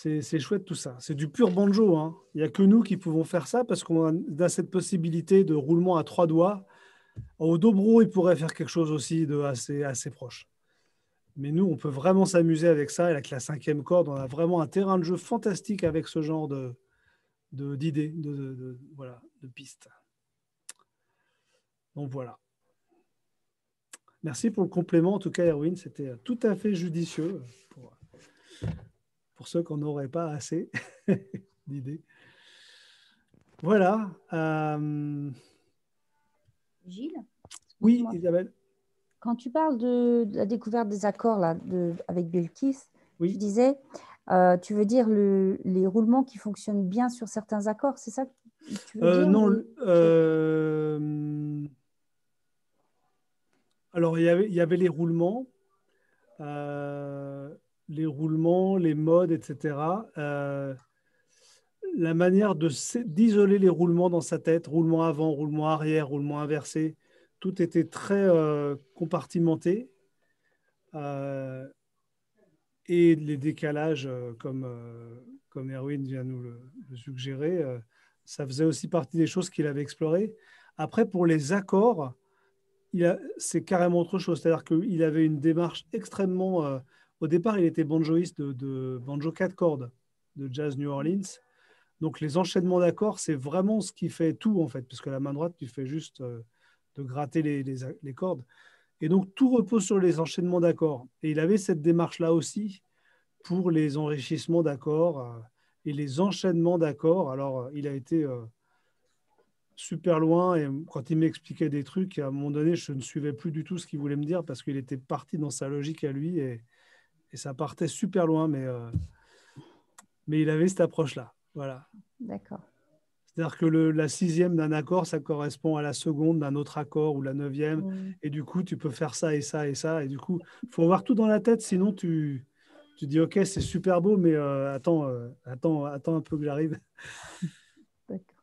C'est chouette tout ça. C'est du pur banjo. Hein. Il n'y a que nous qui pouvons faire ça parce qu'on a, cette possibilité de roulement à trois doigts. Au dobro, il pourrait faire quelque chose aussi de assez, proche. Mais nous, on peut vraiment s'amuser avec ça. Et avec la cinquième corde, on a vraiment un terrain de jeu fantastique avec ce genre de d'idées, de, voilà, de pistes. Donc voilà. Merci pour le complément, en tout cas, Erwin. C'était tout à fait judicieux pour ceux qu'on n'aurait pas assez d'idées. Voilà. Euh, Gilles Oui, Isabelle. Quand tu parles de, la découverte des accords là, de, avec Belkis, oui. tu disais, euh, tu veux dire le, les roulements qui fonctionnent bien sur certains accords, c'est ça que tu veux euh, dire Non. alors, il y, avait, il y avait les roulements les roulements, les modes, etc. Euh, la manière d'isoler les roulements dans sa tête, roulement avant, roulement arrière, roulement inversé, tout était très euh, compartimenté. Euh, et les décalages, comme, comme Erwin vient nous le, suggérer, ça faisait aussi partie des choses qu'il avait explorées. Après, pour les accords, c'est carrément autre chose. C'est-à-dire qu'il avait une démarche extrêmement au départ, il était banjoïste de, banjo 4 cordes de Jazz New Orleans. Donc les enchaînements d'accords, c'est vraiment ce qui fait tout en fait, puisque la main droite, tu fais juste euh, de gratter les, cordes. Et donc tout repose sur les enchaînements d'accords. Et il avait cette démarche-là aussi pour les enrichissements d'accords euh, et les enchaînements d'accords. Alors euh, il a été super loin et quand il m'expliquait des trucs, à un moment donné, je ne suivais plus du tout ce qu'il voulait me dire parce qu'il était parti dans sa logique à lui et, et ça partait super loin, mais, euh, mais il avait cette approche-là. Voilà. D'accord. C'est-à-dire que le, la sixième d'un accord, ça correspond à la seconde d'un autre accord ou la neuvième. Et du coup, tu peux faire ça et ça et ça. Et du coup, il faut avoir tout dans la tête, sinon tu tu dis ok, c'est super beau, mais euh, attends, euh, attends, attends un peu que j'arrive. D'accord.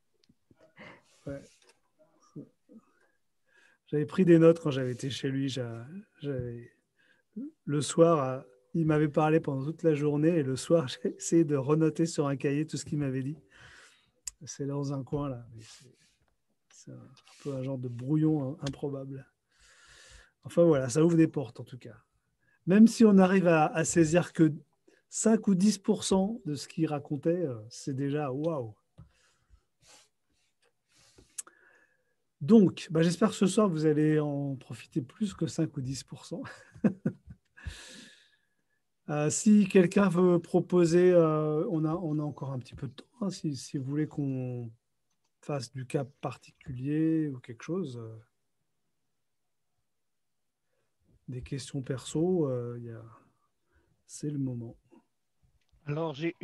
J'avais pris des notes quand j'avais été chez lui. J'avais le soir, il m'avait parlé pendant toute la journée et le soir, j'ai essayé de renoter sur un cahier tout ce qu'il m'avait dit. C'est dans un coin là. C'est un peu un genre de brouillon improbable. Enfin voilà, ça ouvre des portes en tout cas. Même si on arrive à, saisir que 5 ou 10% de ce qu'il racontait, euh, c'est déjà waouh. Donc, bah, j'espère que ce soir, vous allez en profiter plus que 5 ou 10 euh, Si quelqu'un veut proposer, euh, on, a, on a encore un petit peu de temps, hein, si, si, vous voulez qu'on fasse du cas particulier ou quelque chose. Euh, des questions perso, c'est le moment. Alors, j'ai,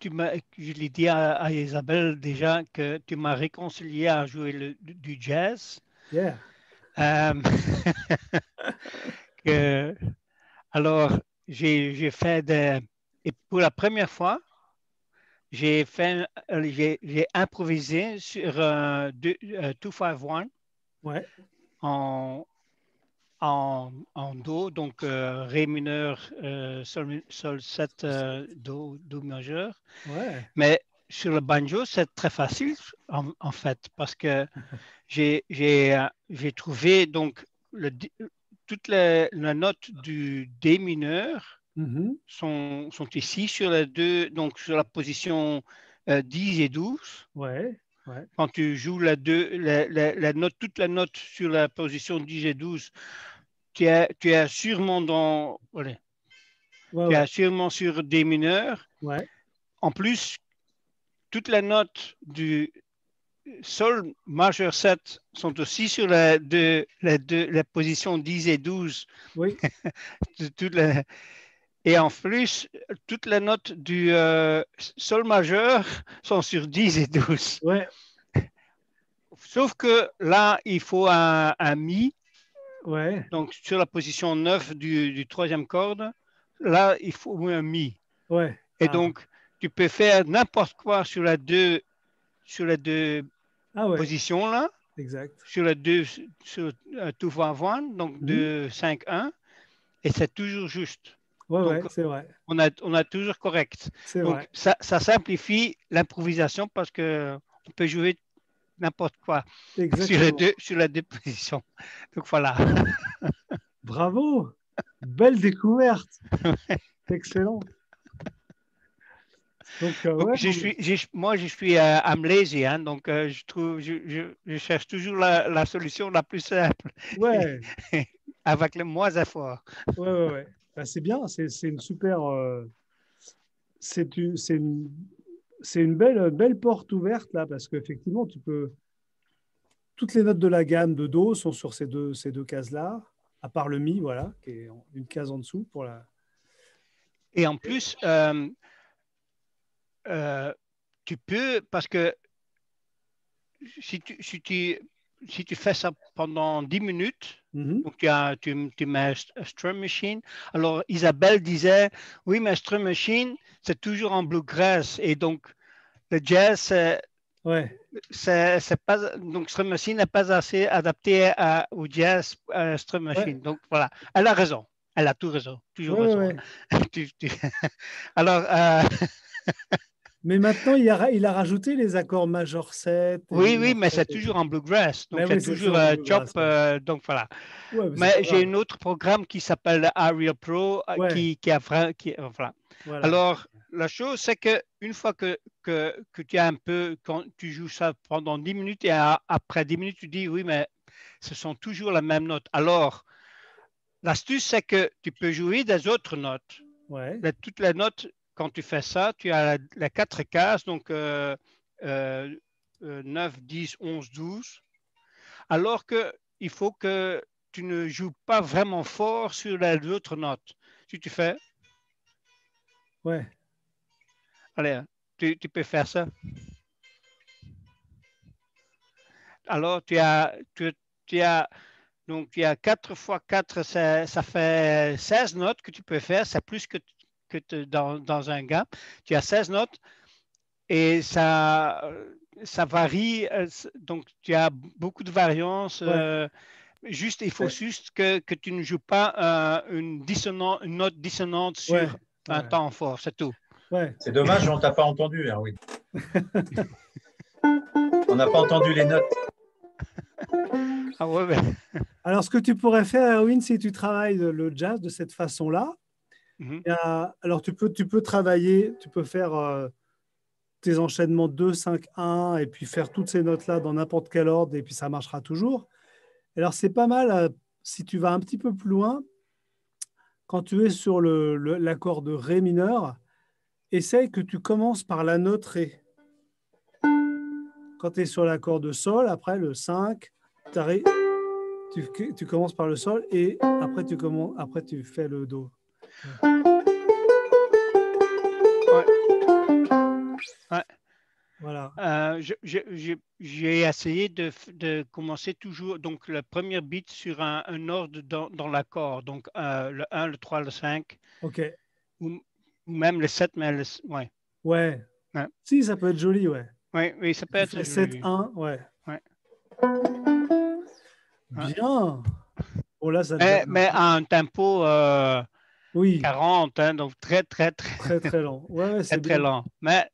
tu je l'ai dit à, Isabelle déjà que tu m'as réconcilié à jouer le, du jazz. Yeah. Euh, alors, j'ai fait de, et pour la première fois, j'ai fait, j'ai improvisé sur un 251 ouais. en, en, en Do, donc euh, Ré mineur, euh, sol, sol, 7, euh, do, do majeur. Ouais. Mais sur le banjo, c'est très facile en, en, fait, parce que j'ai trouvé donc le, toutes les, les, notes du D mineur mm -hmm. sont, sont, ici sur les deux, donc sur la position 10 et 12. Ouais. Ouais. Quand tu joues la, deux, la, la, la, note, toute la note sur la position 10 et 12, tu es, tu es sûrement dans. Ouais, tu es sûrement sur mineurs. Ouais. En plus, toutes les notes du Sol majeur 7 sont aussi sur la, de, la, de, la position 10 et 12. Oui. toutes les, et en plus, toutes les notes du euh, Sol majeur sont sur 10 et 12. Ouais. Sauf que là, il faut un, un Mi. Ouais. Donc, sur la position 9 du, du troisième corde, là, il faut un Mi. Ouais. Et ah. donc, tu peux faire n'importe quoi sur les deux, sur les deux ah ouais. positions là. Exact. Sur les deux, sur uh, tout va donc Mhm. de 5-1. Et c'est toujours juste. Ouais, c'est vrai. On a, on a toujours correct. C'est Donc, vrai. ça, ça simplifie l'improvisation parce que on peut jouer n'importe quoi sur les, Exactement. deux, sur les deux positions. Donc voilà. Bravo. Belle découverte. Excellent. Donc, euh, Donc, ouais, je suis, je- moi, je suis euh, hein, donc euh, je, trouve, je, je- je cherche toujours la, la solution la plus simple Ouais, avec le moins d'effort. ouais, ouais. ouais. Bah, c'est bien, c'est une super. euh, c'est une, une, belle, belle porte ouverte là, parce qu'effectivement, tu peux. Toutes les notes de la gamme de Do sont sur ces deux, ces deux cases-là, à part le Mi, voilà, qui est une case en dessous pour la. Et en plus, euh, tu peux, parce que si tu, si tu, si tu fais ça pendant 10 minutes, Mhm. donc tu, as, tu, tu mets strum machine. Alors Isabelle disait, oui, mais strum machine, c'est toujours en bluegrass. Et donc, le jazz, c'est Ouais, c'est c'est pas donc Strum Machine n'est pas assez adapté à- au jazz euh, Strum Machine. Donc voilà, elle a raison. Elle a tout raison, toujours Ouais, raison. ouais. Tu- tu- Alors, euh, mais maintenant, il a, il a rajouté les accords majeur 7. et oui, oui, mais 7 c'est toujours en bluegrass. Donc Mais c'est oui, toujours euh, chop. euh, donc voilà. Ouais, mais j'ai un autre programme qui s'appelle Ariel Pro qui, qui a qui, voilà. Voilà. Alors, la chose, c'est que une fois que, que, que tu as un peu, quand tu joues ça pendant 10 minutes et à- après 10 minutes, tu dis oui, mais ce sont toujours les mêmes notes. Alors, l'astuce, c'est que tu peux jouer des autres notes. Ouais. Les- toutes les notes, quand tu fais ça, tu as les quatre cases, donc euh, euh, euh, 9, 10, 11, 12. Alors qu'il faut que tu ne joues pas vraiment fort sur les autres notes. Si tu fais, Ouais. allez, hein, tu, tu peux faire ça. Alors, tu as, tu, tu as Donc, il y a 4 fois 4, ça, ça, fait 16 notes que tu peux faire. C'est plus que, que dans, dans, un gap. Tu as 16 notes et ça, ça varie. Euh, donc, tu as beaucoup de variances. Euh, juste, il faut juste que, que, tu ne joues pas euh, une, une, note dissonante sur un temps fort, c'est tout. C'est dommage, on ne t'a pas entendu, hein, oui. on n'a pas entendu les notes. Ah Alors, ce que tu pourrais faire, Erwin, si tu travailles le jazz de cette façon-là, mhm. alors tu peux, tu peux travailler, tu peux faire euh, tes enchaînements 2, 5, 1 et puis faire toutes ces notes-là dans n'importe quel ordre et puis ça marchera toujours. Alors, c'est pas mal euh, si tu vas un petit peu plus loin. Quand tu es sur l'accord de Ré mineur, essaye que tu commences par la note Ré. Quand tu es sur l'accord de Sol, après le 5, tu, tu, commences par le Sol et après tu, commences, après tu fais le Do. Ouais. Voilà. Euh, J'ai essayé de, de, commencer toujours donc le premier beat sur un, un ordre dans, dans l'accord, donc euh, le 1, le 3, le 5. OK. Ou, ou même le 7, mais le, ouais. ouais. Si, ça peut être joli, ouais. Oui, oui, ça peut être. 7-1, ouais. ouais. Bien. Oh, là, ça mais, mais, à un tempo euh, oui. 40, hein, donc très, très, très. Très, très lent. Ouais, c'est très, très lent. Mais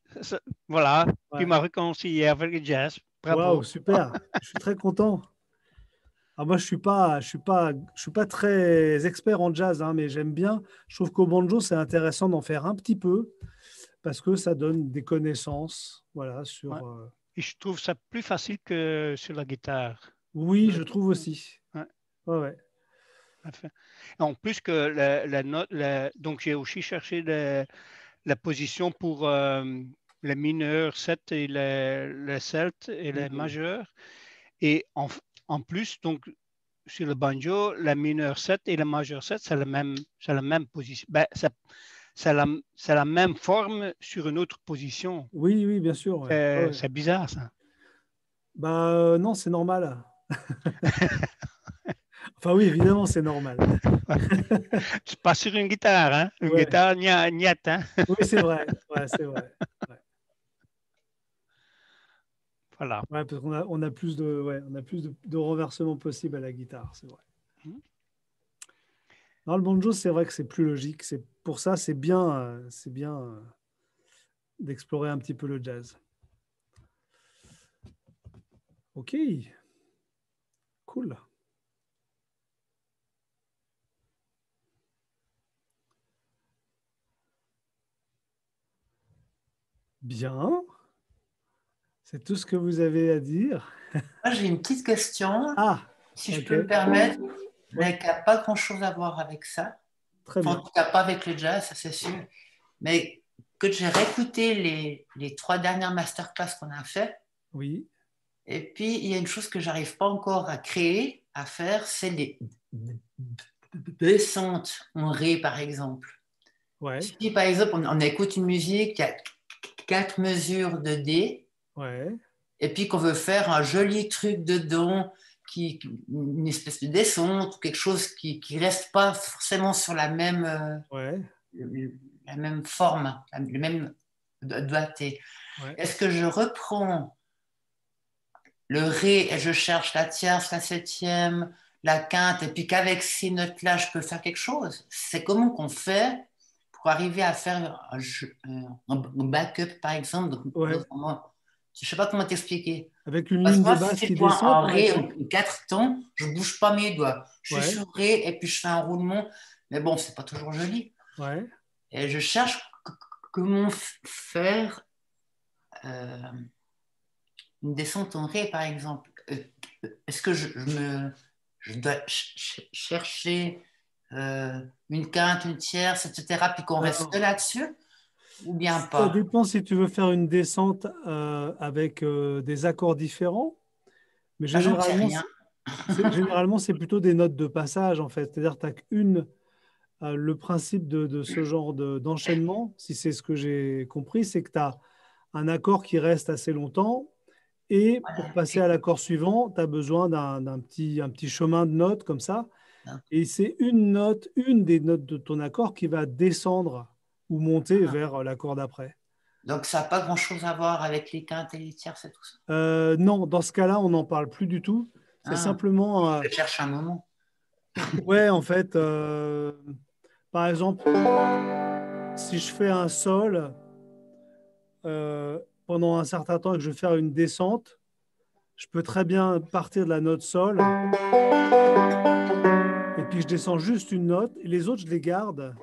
voilà, ouais. tu m'as réconcilié avec le jazz. Wow, super. je suis très content. Ah, moi, je ne suis, pas, je suis, pas, je suis pas très expert en jazz, hein, mais j'aime bien. Je trouve qu'au banjo, c'est intéressant d'en faire un petit peu parce que ça donne des connaissances voilà, sur. Euh, Et je trouve ça plus facile que sur la guitare. Oui, je trouve aussi. Ouais. ouais, En plus que la, note, donc j'ai aussi cherché la, position pour euh, les mineurs 7 et les, les celtes et les mhm. majeurs. Et en, en, plus, donc sur le banjo, la mineur 7 et la majeur 7, c'est la même, c'est la même position. Ben, c'est la, la, même forme sur une autre position. Oui, oui, bien sûr. C'est bizarre, ça. Bah euh, non, c'est normal. enfin oui, évidemment, c'est normal. c'est pas sur une guitare, hein? Une guitare niette, hein? oui, c'est vrai. Ouais, c'est vrai. Voilà. Ouais, parce qu'on a, on a plus, de, on a plus de, de renversement possible à la guitare, c'est vrai. Mmh. Dans le banjo, c'est vrai que c'est plus logique. C'est pour ça, c'est bien, euh, c'est bien euh, d'explorer un petit peu le jazz. Ok, cool. Bien. C'est tout ce que vous avez à dire. Moi, j'ai une petite question. Ah, si je peux me permettre mais qui n'a pas grand-chose à voir avec ça. Très bien. En tout cas, pas avec le jazz, ça c'est sûr. Mais que j'ai réécouté les, les, trois dernières masterclass qu'on a fait. Oui. Et puis, il y a une chose que j'arrive pas encore à créer, à faire, c'est les descentes en ré, par exemple. Ouais. Si, par exemple, on, écoute une musique, il y a quatre mesures de D. Ouais. Et puis qu'on veut faire un joli truc dedans qui, une espèce de descente, quelque chose qui ne reste pas forcément sur la même, euh, la même forme, le même doigté. Est-ce que je reprends le Ré et je cherche la tierce, la septième, la quinte, et puis qu'avec ces notes-là, je peux faire quelque chose C'est comment qu'on fait pour arriver à faire un, un backup, par exemple je ne sais pas comment t'expliquer. Avec une ligne de base qui descend. En ré, quatre temps, je ne bouge pas mes doigts. Je suis sur ré et puis je fais un roulement. Mais bon, c'est pas toujours joli. Ouais. Et je cherche comment faire euh, une descente en ré, par exemple. Euh, est-ce que je, me, je dois chercher euh, une quinte, une tierce, etc., puis qu'on reste là-dessus ou bien pas? Ça dépend si tu veux faire une descente euh, avec euh, des accords différents. Mais ah, généralement, généralement, c'est plutôt des notes de passage, en fait. C'est-à-dire que tu qu'une. Euh, le principe de, de ce genre d'enchaînement, si c'est ce que j'ai compris, c'est que tu as un accord qui reste assez longtemps Et pour passer à l'accord suivant, tu as besoin d'un petit, un petit chemin de notes comme ça. Et c'est une note, une des notes de ton accord qui va descendre ou monter ah. vers l'accord d'après. Donc ça n'a pas grand-chose à voir avec les quintes et les tierces et tout ça? Euh, Non, dans ce cas-là, on n'en parle plus du tout. C'est ah. simplement... Euh... Je cherche un moment. ouais, en fait, euh, par exemple, si je fais un sol euh, pendant un certain temps et que je vais faire une descente, je peux très bien partir de la note sol et puis je descends juste une note et les autres, je les garde.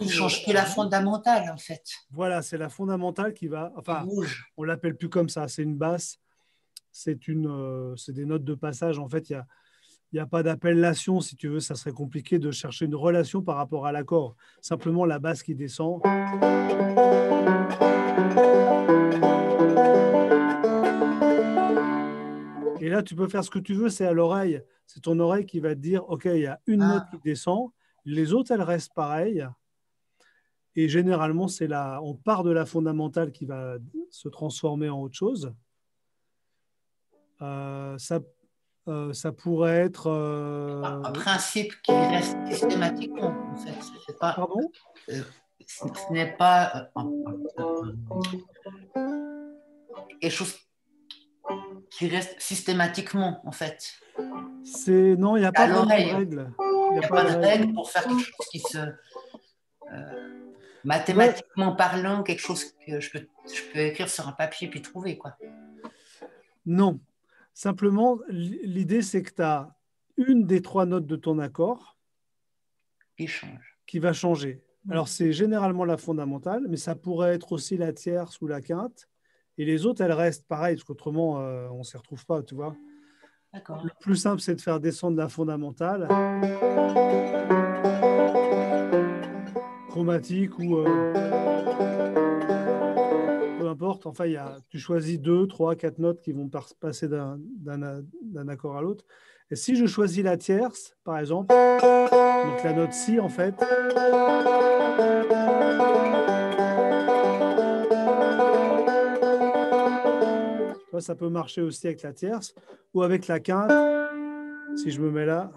Il change plus la fondamentale, en fait. Voilà, c'est la fondamentale qui va. Enfin, on l'appelle plus comme ça. C'est une basse. C'est une, euh, c'est des notes de passage. En fait, il y a, il n'y a pas d'appellation, si tu veux, ça serait compliqué de chercher une relation par rapport à l'accord. Simplement la basse qui descend. Et là, tu peux faire ce que tu veux, c'est à l'oreille. C'est ton oreille qui va te dire, OK, il y a une note qui descend, les autres, elles restent pareilles. Et généralement, c'est là, on part de la fondamentale qui va se transformer en autre chose. Euh, ça, euh, ça pourrait être. Euh, un principe qui reste systématiquement. pas, Pardon? Ce n'est pas quelque chose qui reste systématiquement, en fait. C'est non, il n'y a, pas de règle. Il n'y a, pas de règle pour faire quelque chose qui se mathématiquement parlant, quelque chose que je peux, je peux écrire sur un papier puis trouver. quoi. Non. Simplement, l'idée, c'est que tu as une des trois notes de ton accord qui change. Qui va changer. Alors, c'est généralement la fondamentale, mais ça pourrait être aussi la tierce ou la quinte. Et les autres, elles restent pareilles, parce qu'autrement, euh, on ne s'y retrouve pas, tu vois. Le plus simple, c'est de faire descendre la fondamentale chromatique ou euh, Enfin, y a, tu choisis deux, trois, quatre notes qui vont passer d'un accord à l'autre. Et si je choisis la tierce, par exemple, donc la note si en fait, ça peut marcher aussi avec la tierce ou avec la quinte. Si je me mets là.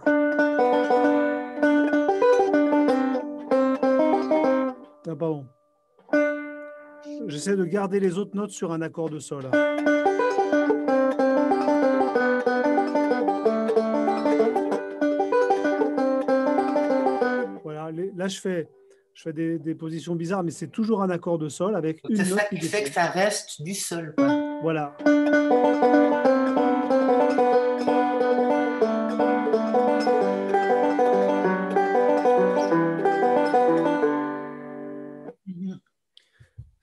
Ah, pardon. J'essaie de garder les autres notes sur un accord de sol. Voilà, là je fais, je fais des, positions bizarres, mais c'est toujours un accord de sol avec une note qui fait que ça reste du sol. Voilà.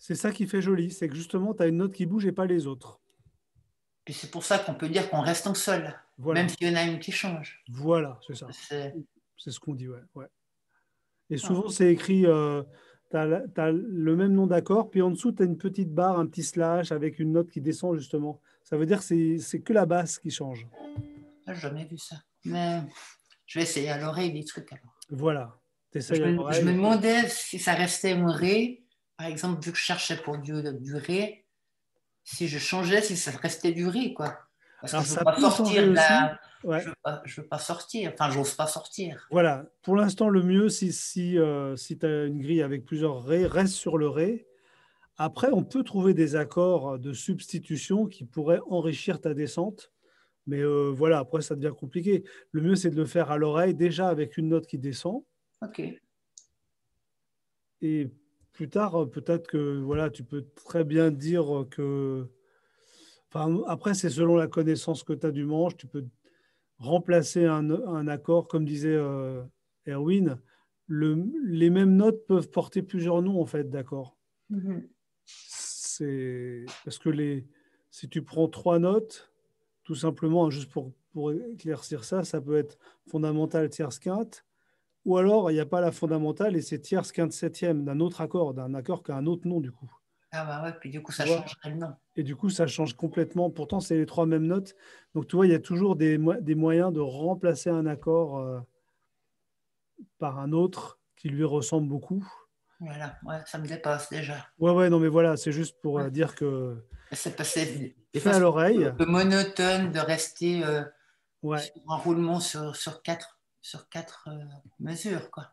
C'est ça qui fait joli, c'est que justement, tu as une note qui bouge et pas les autres. Et c'est pour ça qu'on peut dire qu'on reste en sol, même s'il y en a une qui change. Voilà, c'est ça. C'est ce qu'on dit, ouais. Et souvent, c'est écrit, euh, tu as, le même nom d'accord, puis en dessous, tu as une petite barre, un petit slash avec une note qui descend, justement. Ça veut dire que c'est que la basse qui change. n'ai jamais vu ça. Mais je vais essayer à l'oreille des trucs alors. Voilà. Je me, je me demandais si ça restait mon ré par exemple, vu que je cherchais pour du, du ré, si je changeais, si ça restait du ré, quoi. Parce que je ne veux pas sortir là. Je ne veux, pas sortir, enfin, j'ose pas sortir. Voilà, pour l'instant, le mieux, si, si, euh, si tu as une grille avec plusieurs ré, reste sur le ré. Après, on peut trouver des accords de substitution qui pourraient enrichir ta descente. Mais euh, voilà, après, ça devient compliqué. Le mieux, c'est de le faire à l'oreille, déjà avec une note qui descend. OK. Et plus tard, euh, peut-être que voilà, tu peux très bien dire que. Enfin, après, c'est selon la connaissance que tu as du manche. Tu peux remplacer un, accord, comme disait euh, Erwin. Le, les mêmes notes peuvent porter plusieurs noms, en fait, d'accord? Mm-hmm. C'est parce que les, si tu prends trois notes, tout simplement, juste pour, pour éclaircir ça, ça peut être fondamental, tierce, quinte ou alors, il n'y a pas la fondamentale et c'est tierce, quinte, septième d'un autre accord, d'un accord qui a un autre nom du coup. Ah bah ouais, puis du coup, ça change le nom. Et du coup, ça change complètement. Pourtant, c'est les trois mêmes notes. Donc, tu vois, il y a toujours des, des moyens de remplacer un accord euh, par un autre qui lui ressemble beaucoup. Voilà, ouais, ça me dépasse déjà. Ouais, ouais, non, mais voilà, c'est juste pour euh, dire que. C'est passé fait à l'oreille. Un peu monotone de rester euh, sur un roulement sur, sur quatre, sur quatre euh, mesures, quoi.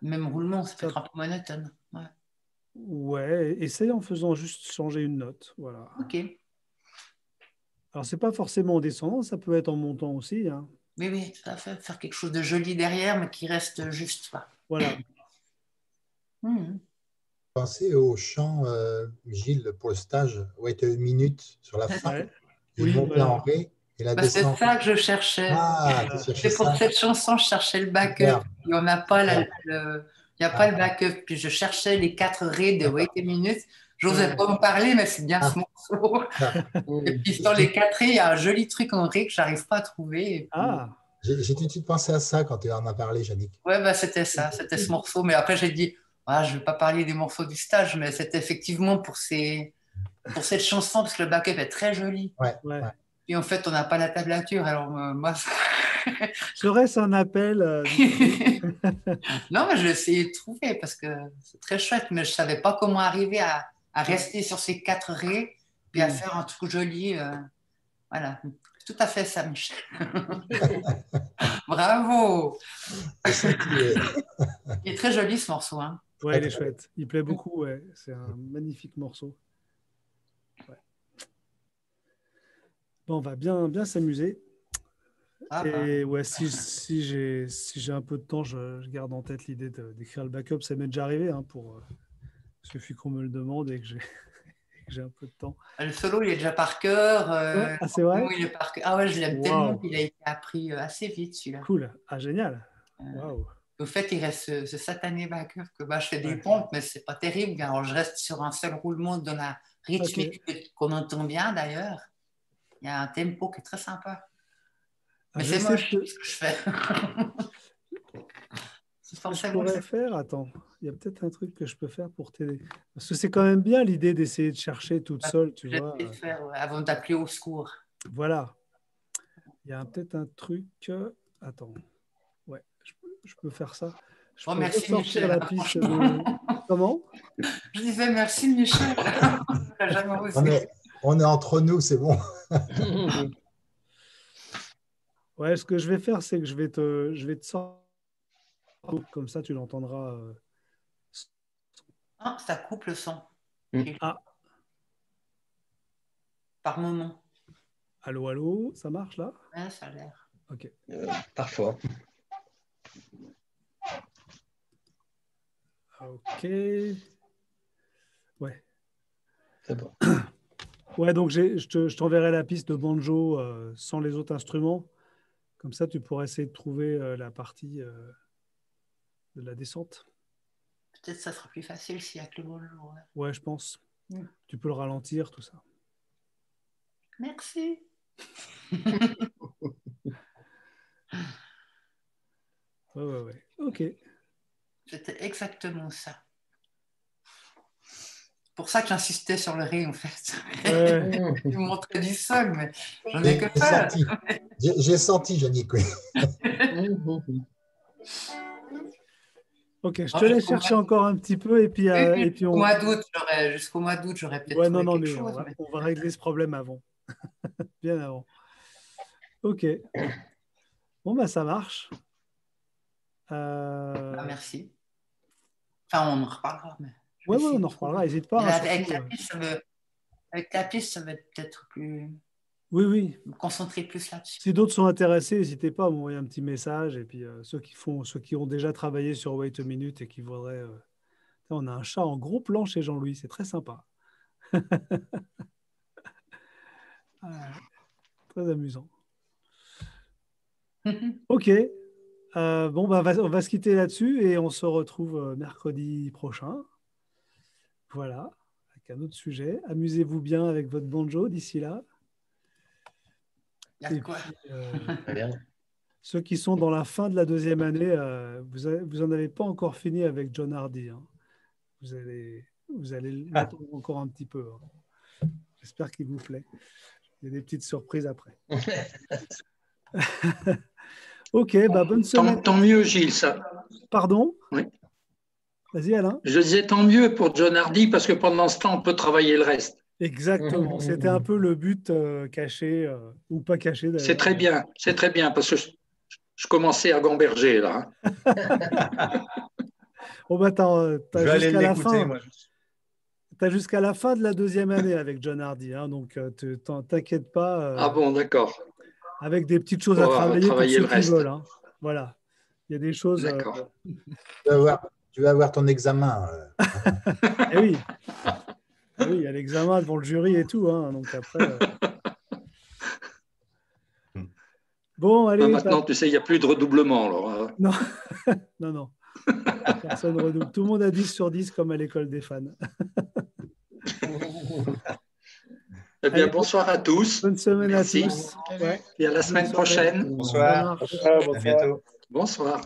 Même roulement, ça peut être un peu monotone. Ouais. ouais, essaye en faisant juste changer une note. Voilà. Ok. Alors, c'est pas forcément en descendant, ça peut être en montant aussi. Hein. Oui, oui, tout à fait. Faire quelque chose de joli derrière, mais qui reste juste. Quoi. Voilà. Mmh. Pensez au chant, euh, Gilles, pour le stage, où était une minute sur la fin. Oui, en ré et la bah, C'est ça que je cherchais. Ah, c'est pour cette chanson, je cherchais le backup. Et on n'a pas, le, il a pas le backup. Puis je cherchais les quatre ré de Wait a Minute. J'osais pas en parler, mais c'est bien ce morceau. et puis sur les quatre ré, il y a un joli truc en ré que j'arrive pas à trouver. Ah. J'ai tout de suite pensé à ça quand tu en as parlé, Yannick. Ouais, bah, c'était ça, c'était ce morceau. Mais après, j'ai dit, ah, je ne vais pas parler des morceaux du stage, mais c'est effectivement pour, ces, pour cette chanson, parce que le backup est très joli. Ouais, ouais. Et en fait, on n'a pas la tablature. Alors, euh, moi. Serait-ce un appel euh, Non, mais je vais essayer de trouver parce que c'est très chouette, mais je ne savais pas comment arriver à, à, rester sur ces quatre raies puis à mm. faire un truc joli. Euh, voilà, tout à fait ça, Michel. Bravo Il est très joli ce morceau. Hein. Ouais, il est chouette. Il plaît beaucoup. Ouais. C'est un magnifique morceau. Bon, on va bien, bien s'amuser. Ah, et bah. ouais, si, si j'ai si un peu de temps, je, garde en tête l'idée d'écrire le backup. Ça m'est déjà arrivé hein, pour euh, suffit qu'on me le demande et que j'ai un peu de temps. Le solo, il est déjà par cœur. Euh, ah, c'est vrai? Il est par Ah ouais, je l'aime tellement qu'il a été appris euh, assez vite celui-là. Cool. Ah, génial. Au fait, il reste ce, satané backup que bah, je fais des pompes, mais c'est pas terrible. Alors, je reste sur un seul roulement dans la rythmique qu'on entend bien d'ailleurs. Il y a un tempo qui est très sympa. Ah, mais c'est moche ce que je fais. je pourrais faire, attends, il y a peut-être un truc que je peux faire pour t'aider. Parce que c'est quand même bien l'idée d'essayer de chercher toute bah, seule, tu vois. Faire, avant d'appeler au secours. Voilà. Il y a peut-être un truc. Attends je peux faire ça. Je oh, merci Michel. La piste Comment? Je disais merci Michel. on, est, on est entre nous, c'est bon. ouais, ce que je vais faire, c'est que je vais te, je vais te sortir. Comme ça, tu l'entendras. Euh, ah, ça coupe le son. Mm. Ah. Par moment. Allô, allô, ça marche là? Ouais, ça a l'air. Ok. Euh, parfois. Ok. Ouais. C'est bon. Ouais, donc je t'enverrai la piste de banjo euh, sans les autres instruments. Comme ça, tu pourras essayer de trouver euh, la partie euh, de la descente. Peut-être ça sera plus facile s'il y a que le banjo. Ouais, je pense. Mm. Tu peux le ralentir, tout ça. Merci. ouais, ouais, ouais. Ok. C'était exactement ça. Pour ça que j'insistais sur le ré, en fait. Ouais. je vous montrais du sol, mais j'en ai que peur. J'ai senti, Yannick, oui. ok, je te laisse chercher encore un petit peu et puis, euh, et puis on... Jusqu'au mois d'août, j'aurais peut-être ouais, non, non, mais, on va, on va régler ce problème avant. Bien avant. Ok. Bon, bah ça marche. Euh... Ah, merci. Enfin, on en reparlera. Mais oui, ouais, on en reparlera, n'hésite pas. Hein, avec, la piste, avec la piste, ça va être peut-être plus. Oui, oui. Me concentrer plus là-dessus. Si d'autres sont intéressés, n'hésitez pas à m'envoyer un petit message. Et puis, euh, ceux, qui font, ceux qui ont déjà travaillé sur Wait a Minute et qui voudraient. Euh... On a un chat en gros plan chez Jean-Louis, c'est très sympa. très amusant. ok. Euh, bon, bah, on va se quitter là-dessus et on se retrouve euh, mercredi prochain. Voilà, avec un autre sujet. Amusez-vous bien avec votre banjo d'ici là. Euh, ceux qui sont dans la fin de la deuxième année, vous, n'en en avez pas encore fini avec John Hardy. Hein. Vous allez, vous allez ah. encore un petit peu. Hein. J'espère qu'il vous plaît. Il y a des petites surprises après. Ok, bah bonne semaine. Tant, mieux, Gilles, ça. Pardon? Oui. Vas-y, Alain. Je disais tant mieux pour John Hardy parce que pendant ce temps, on peut travailler le reste. Exactement. C'était un peu le but euh, caché euh, ou pas caché. C'est très bien. C'est très bien parce que je, commençais à gamberger là. Hein. bon, bah, t'as jusqu'à la fin. Moi, tu as jusqu'à la fin de la deuxième année avec John Hardy, hein, donc euh, t'inquiète pas. Euh, ah bon, d'accord. Avec des petites choses à travailler pour ceux qui veulent. Hein. Voilà. Il y a des choses. Euh, d'accord. Tu, vas avoir ton examen. eh oui. Eh oui, il y a l'examen devant le jury et tout. Hein, donc après. Bon, allez. Ah, maintenant, tu sais, il n'y a plus de redoublement. Alors. Non, non, non. Personne redouble. Tout le monde a 10 sur 10 comme à l'école des fans. Eh bien, bonsoir à tous. Bonne semaine à tous. Et à la semaine prochaine. Bonsoir. bonsoir. À bientôt. Bonsoir.